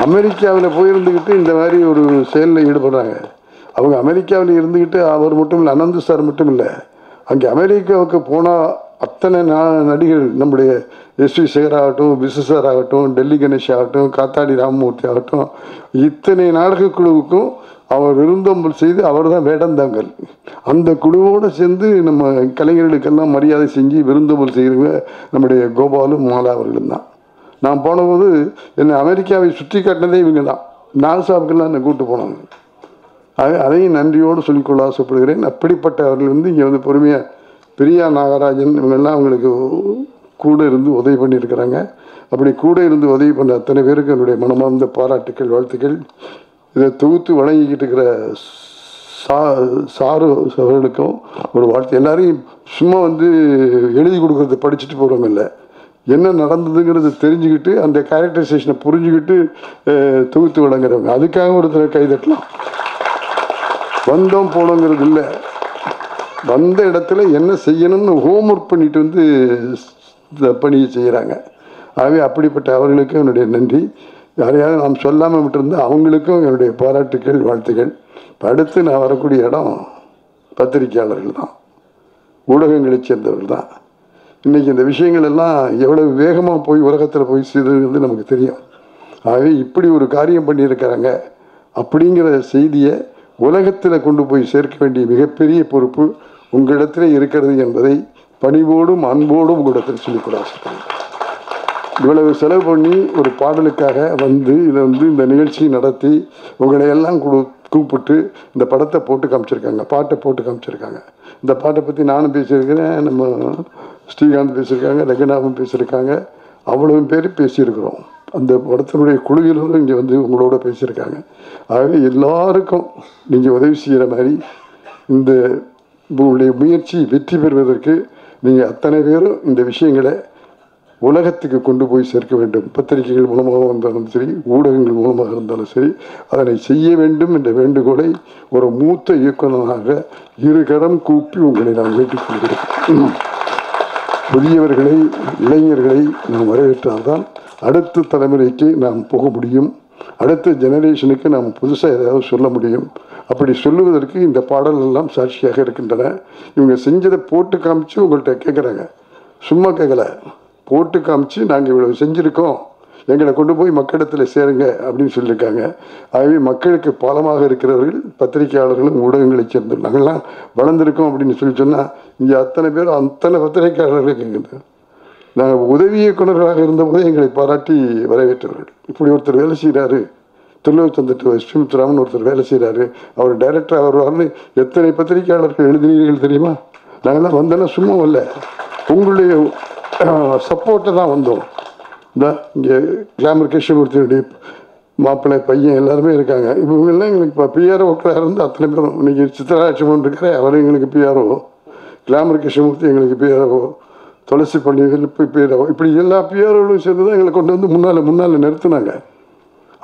அமெரிக்காவில் போயிருந்துக்கிட்டு இந்த மாதிரி ஒரு செயலில் ஈடுபடுறாங்க. அவங்க அமெரிக்காவில் இருந்துக்கிட்டு அவர் மட்டும் இல்லை அனந்து சார் மட்டும் இல்லை அங்கே அமெரிக்காவுக்கு போனால் அத்தனை நா நம்முடைய எஸ் வி சேகர் ஆகட்டும் விசு சார் ஆகட்டும் டெல்லி கணேஷ் ஆகட்டும் காத்தாடி ராமமூர்த்தி ஆகட்டும் இத்தனை நாடக குழுவுக்கும் அவர் விருந்தோம்பல் செய்து அவர் தான் வேடந்தாங்கல் அந்த குழுவோடு சேர்ந்து நம்ம கலைஞர்களுக்கெல்லாம் மரியாதை செஞ்சு விருந்தோம்பல் செய்கிறவங்க நம்முடைய கோபாலும் மாலா அவர்களும் தான். நான் போனபோது என்னை அமெரிக்காவை சுற்றி காட்டினதே இவங்க தான் நாசாவுக்கெல்லாம் என்னை கூப்பிட்டு போனாங்க. அது அதையும் நன்றியோடு சொல்லிக்கொள்ள ஆசைப்படுகிறேன். அப்படிப்பட்டவர்கள் வந்து இங்கே வந்து பொறுமையாக பெரியா நாகராஜன் இவங்கெல்லாம் அவங்களுக்கு கூட இருந்து உதவி பண்ணியிருக்கிறாங்க. அப்படி கூட இருந்து உதவி பண்ண அத்தனை பேருக்கு என்னுடைய மனமார்ந்த பாராட்டுக்கள் வாழ்த்துக்கள். இதை தொகுத்து வழங்கிக்கிட்டு இருக்கிற சா சாரு அவர்களுக்கும் ஒரு வாழ்த்து. எல்லாரையும் சும்மா வந்து எழுதி கொடுக்கறத படிச்சுட்டு போகிறோம் இல்லை. என்ன நடந்ததுங்கிறது தெரிஞ்சுக்கிட்டு அந்த கேரக்டரைசேஷனை புரிஞ்சுக்கிட்டு தொகுத்து வழங்குறவங்க அதுக்காக ஒருத்தர் கைதட்டலாம் வந்தோம் போனோங்கிறது இல்லை. வந்த இடத்துல என்ன செய்யணும்னு ஹோம்ஒர்க் பண்ணிட்டு வந்து பணியை செய்கிறாங்க ஆகவே அப்படிப்பட்ட அவர்களுக்கும் என்னுடைய நன்றி. யாரையாவது நாம் சொல்லாமல் விட்டுருந்தால் அவங்களுக்கும் என்னுடைய பாராட்டுக்கள் வாழ்த்துக்கள். அடுத்து நான் வரக்கூடிய இடம் பத்திரிகையாளர்கள் தான். ஊடகங்களைச் சேர்ந்தவர்கள் தான். இன்றைக்கி இந்த விஷயங்கள் எல்லாம் எவ்வளவு வேகமாக போய் உலகத்தில் போய் செய்தது நமக்கு தெரியும். ஆகவே இப்படி ஒரு காரியம் பண்ணியிருக்கிறாங்க. அப்படிங்கிற செய்தியை உலகத்தில் கொண்டு போய் சேர்க்க வேண்டிய மிகப்பெரிய பொறுப்பு உங்களிடத்தில் இருக்கிறது என்பதை பணிவோடும் அன்போடும் உங்களிடத்தில் சொல்லிக்கூட ஆசைப்படுறேன் இவ்வளவு செலவு பண்ணி ஒரு பாடலுக்காக வந்து இதை வந்து இந்த நிகழ்ச்சி நடத்தி உங்களை எல்லாம் கூ கூப்பிட்டு இந்த படத்தை போட்டு காமிச்சிருக்காங்க பாட்டை போட்டு காமிச்சிருக்காங்க. இந்த பாட்டை பற்றி நானும் பேசியிருக்கிறேன் நம்ம ஸ்ரீகாந்த் பேசியிருக்காங்க ரங்கநாதன் பேசியிருக்காங்க அவ்வளவு பேர் பேசியிருக்கிறோம். அந்த படத்தினுடைய குழுவினரும் இங்கே வந்து உங்களோட பேசியிருக்காங்க. ஆகவே எல்லாருக்கும் நீங்கள் உதவி செய்கிற மாதிரி இந்த உங்களுடைய முயற்சி வெற்றி பெறுவதற்கு நீங்கள் அத்தனை பேரும் இந்த விஷயங்களை உலகத்துக்கு கொண்டு போய் சேர்க்க வேண்டும். பத்திரிகைகள் மூலமாக இருந்தாலும் சரி ஊடகங்கள் மூலமாக இருந்தாலும் சரி அதனை செய்ய வேண்டும் என்ற வேண்டுகோளை ஒரு மூத்த இயக்குநராக இருகரம் கூப்பி உங்களை நான் வேண்டிக்கொள்கிறேன் புதியவர்களை இளைஞர்களை நாம் வரவேற்றால்தான் அடுத்த தலைமுறைக்கு நாம் போக முடியும். அடுத்த ஜெனரேஷனுக்கு நாம் புதுசாக ஏதாவது சொல்ல முடியும். அப்படி சொல்லுவதற்கு இந்த பாடல் எல்லாம் சாட்சியாக இருக்கின்றன. இவங்க செஞ்சதை போட்டு காமிச்சு உங்கள்கிட்ட கேட்குறாங்க சும்மா கேட்கலை போட்டு காமிச்சு நாங்கள் இவ்வளவு செஞ்சுருக்கோம். எங்களை கொண்டு போய் மக்களிடத்தில் சேருங்க அப்படின்னு சொல்லியிருக்காங்க. ஆகவே மக்களுக்கு பாலமாக இருக்கிறவர்கள் பத்திரிகையாளர்களும் ஊடகங்களை சேர்ந்து நாங்கள்லாம் வளர்ந்துருக்கோம் அப்படின்னு சொல்லி சொன்னால் இங்கே அத்தனை பேர் அத்தனை பத்திரிகையாளர்கள் இருக்குது நாங்கள் உதவி இயக்குநர்களாக இருந்தபோது எங்களை பாராட்டி வரவேற்றவர்கள். இப்படி ஒருத்தர் வேலை செய்கிறாரு தொண்ணூற்றி தந்துட்டு ஸ்ரீமுத்துராமன் ஒருத்தர் வேலை செய்கிறாரு அவர் டைரக்டராக வருவார்னு எத்தனை பத்திரிகையாளர்கள் எழுதினீர்கள் தெரியுமா? நாங்கள்லாம் வந்தோன்னா சும்மா வரல. உங்களுடைய சப்போர்ட்டு தான் வந்தோம். இந்த இங்கே கிளாமர் கிருஷ்ணமூர்த்தியுடைய மாப்பிள்ளை பையன் எல்லாருமே இருக்காங்க. இவங்கெல்லாம் எங்களுக்கு இப்போ பிஆர்ஓ இருந்து அத்தனை பேரும். இன்னைக்கு சித்தராட்சமன் இருக்கிற அவர் எங்களுக்கு பிஆர்ஓ கிளாமர் கிருஷ்ணமூர்த்தி எங்களுக்கு பிஆர்ஓ துளசி பள்ளிகள் இப்போ பிஆர்ஓ இப்படி எல்லா பிஆர்ஓவும் சேர்ந்து தான் எங்களை கொண்டு வந்து முன்னால் முன்னால் நிறுத்தினாங்க.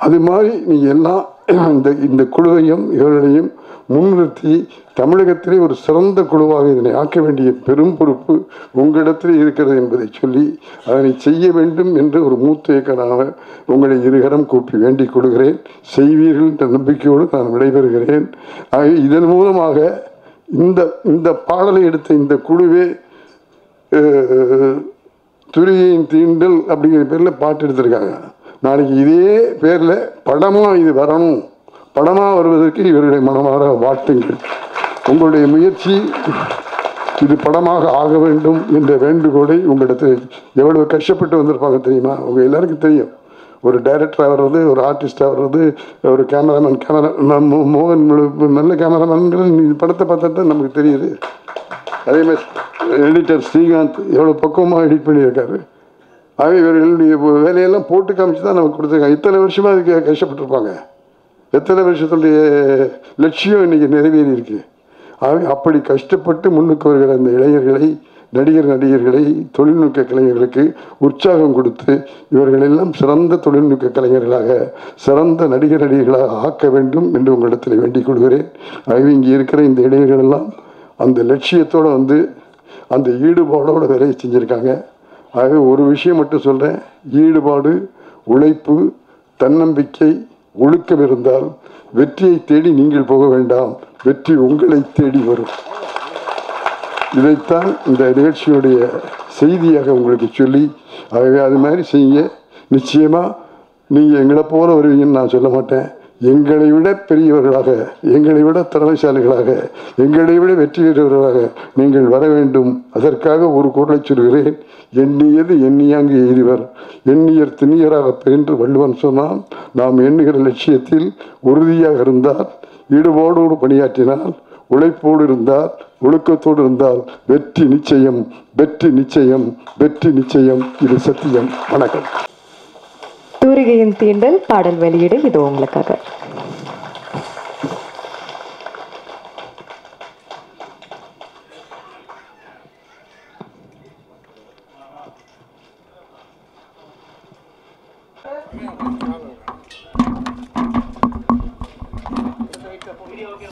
அது மாதிரி நீங்கள் எல்லாம் இந்த இந்த குழுவையும் இவர்களையும் முன்னிறுத்தி தமிழகத்திலே ஒரு சிறந்த குழுவாக இதனை ஆக்க வேண்டிய பெரும் பொறுப்பு உங்களிடத்தில் இருக்கிறது என்பதை சொல்லி அதனை செய்ய வேண்டும் என்று ஒரு மூத்த இயக்கனாக உங்களை இருகரம் கூப்பி வேண்டிக் கொள்கிறேன். செய்வீர்கள் என்ற நம்பிக்கையோடு நான் விடைபெறுகிறேன். ஆகவே இதன் மூலமாக இந்த இந்த பாடலை எடுத்த இந்த குழுவே துரியின் தீண்டல் அப்படிங்கிற பேரில் பாட்டு எடுத்திருக்காங்க. நாளைக்கு இதே பேரில் படமாக இது வரணும். படமாக வருவதற்கு இவருடைய மனமாற வாழ்த்துங்கள். உங்களுடைய முயற்சி இது படமாக ஆக வேண்டும் என்ற வேண்டுகோளை உங்களிடத்தில் எவ்வளவு கஷ்டப்பட்டு வந்திருப்பாங்க தெரியுமா? உங்கள் எல்லாருக்கும் தெரியும். ஒரு டைரக்டராக வர்றது ஒரு ஆர்டிஸ்டாக வர்றது ஒரு கேமராமேன் கேமரா மோகன் நல்ல கேமராமேன்கிறது நீ படத்தை பார்த்தா தான் நமக்கு தெரியுது. அதே மாதிரி எடிட்டர் ஸ்ரீகாந்த் எவ்வளோ பக்குவமாக எடிட் பண்ணியிருக்காரு. ஆகவே இவர்களுடைய வேலையெல்லாம் போட்டு காமிச்சு தான் நமக்கு கொடுத்துருக்காங்க. இத்தனை வருஷமாக அதுக்கு கஷ்டப்பட்டிருப்பாங்க. எத்தனை வருஷத்துடைய லட்சியம் இன்றைக்கி நிறைவேறி இருக்கு. ஆகவே அப்படி கஷ்டப்பட்டு முன்னுக்கு வருகிற அந்த இளைஞர்களை நடிகர் நடிகர்களை தொழில்நுட்ப கலைஞர்களுக்கு உற்சாகம் கொடுத்து இவர்கள் எல்லாம் சிறந்த தொழில்நுட்ப கலைஞர்களாக சிறந்த நடிகர் நடிகர்களாக ஆக்க வேண்டும் என்று உங்களிடத்தில் வேண்டிக் கொள்கிறேன். ஆகவே இங்கே இருக்கிற இந்த இளைஞர்கள் எல்லாம் அந்த லட்சியத்தோடு வந்து அந்த ஈடுபாடோடு வேலையை செஞ்சுருக்காங்க. ஆகவே ஒரு விஷயம் மட்டும் சொல்கிறேன் ஈடுபாடு உழைப்பு தன்னம்பிக்கை ஒழுக்கம் இருந்தால் வெற்றியை தேடி நீங்கள் போக வேண்டாம். வெற்றி உங்களை தேடி வரும். இதைத்தான் இந்த நிகழ்ச்சியுடைய செய்தியாக உங்களுக்கு சொல்லி ஆகவே அது மாதிரி செய்யுங்க. நிச்சயமாக நீங்கள் எங்களை போல வருவீங்கன்னு நான் சொல்ல மாட்டேன். எங்களை விட பெரியவர்களாக எங்களை விட திறமைசாலிகளாக எங்களை விட வெற்றி பெற்றவர்களாக நீங்கள் வர வேண்டும். அதற்காக ஒரு குரலை சொல்கிறேன். எண்ணியது எண்ணியாங்கு எய்திவர். எண்ணியர் திண்ணியராக என்று வள்ளுவன் சொன்னால் நாம் எண்ணுகிற லட்சியத்தில் உறுதியாக இருந்தால் ஈடுபாடோடு பணியாற்றினால் உழைப்போடு இருந்தால் ஒழுக்கத்தோடு இருந்தால் வெற்றி நிச்சயம் வெற்றி நிச்சயம் வெற்றி நிச்சயம். இது சத்தியம். வணக்கம். தூரிகையின் தீண்டல் பாடல் வெளியீடு இது உங்களுக்காக.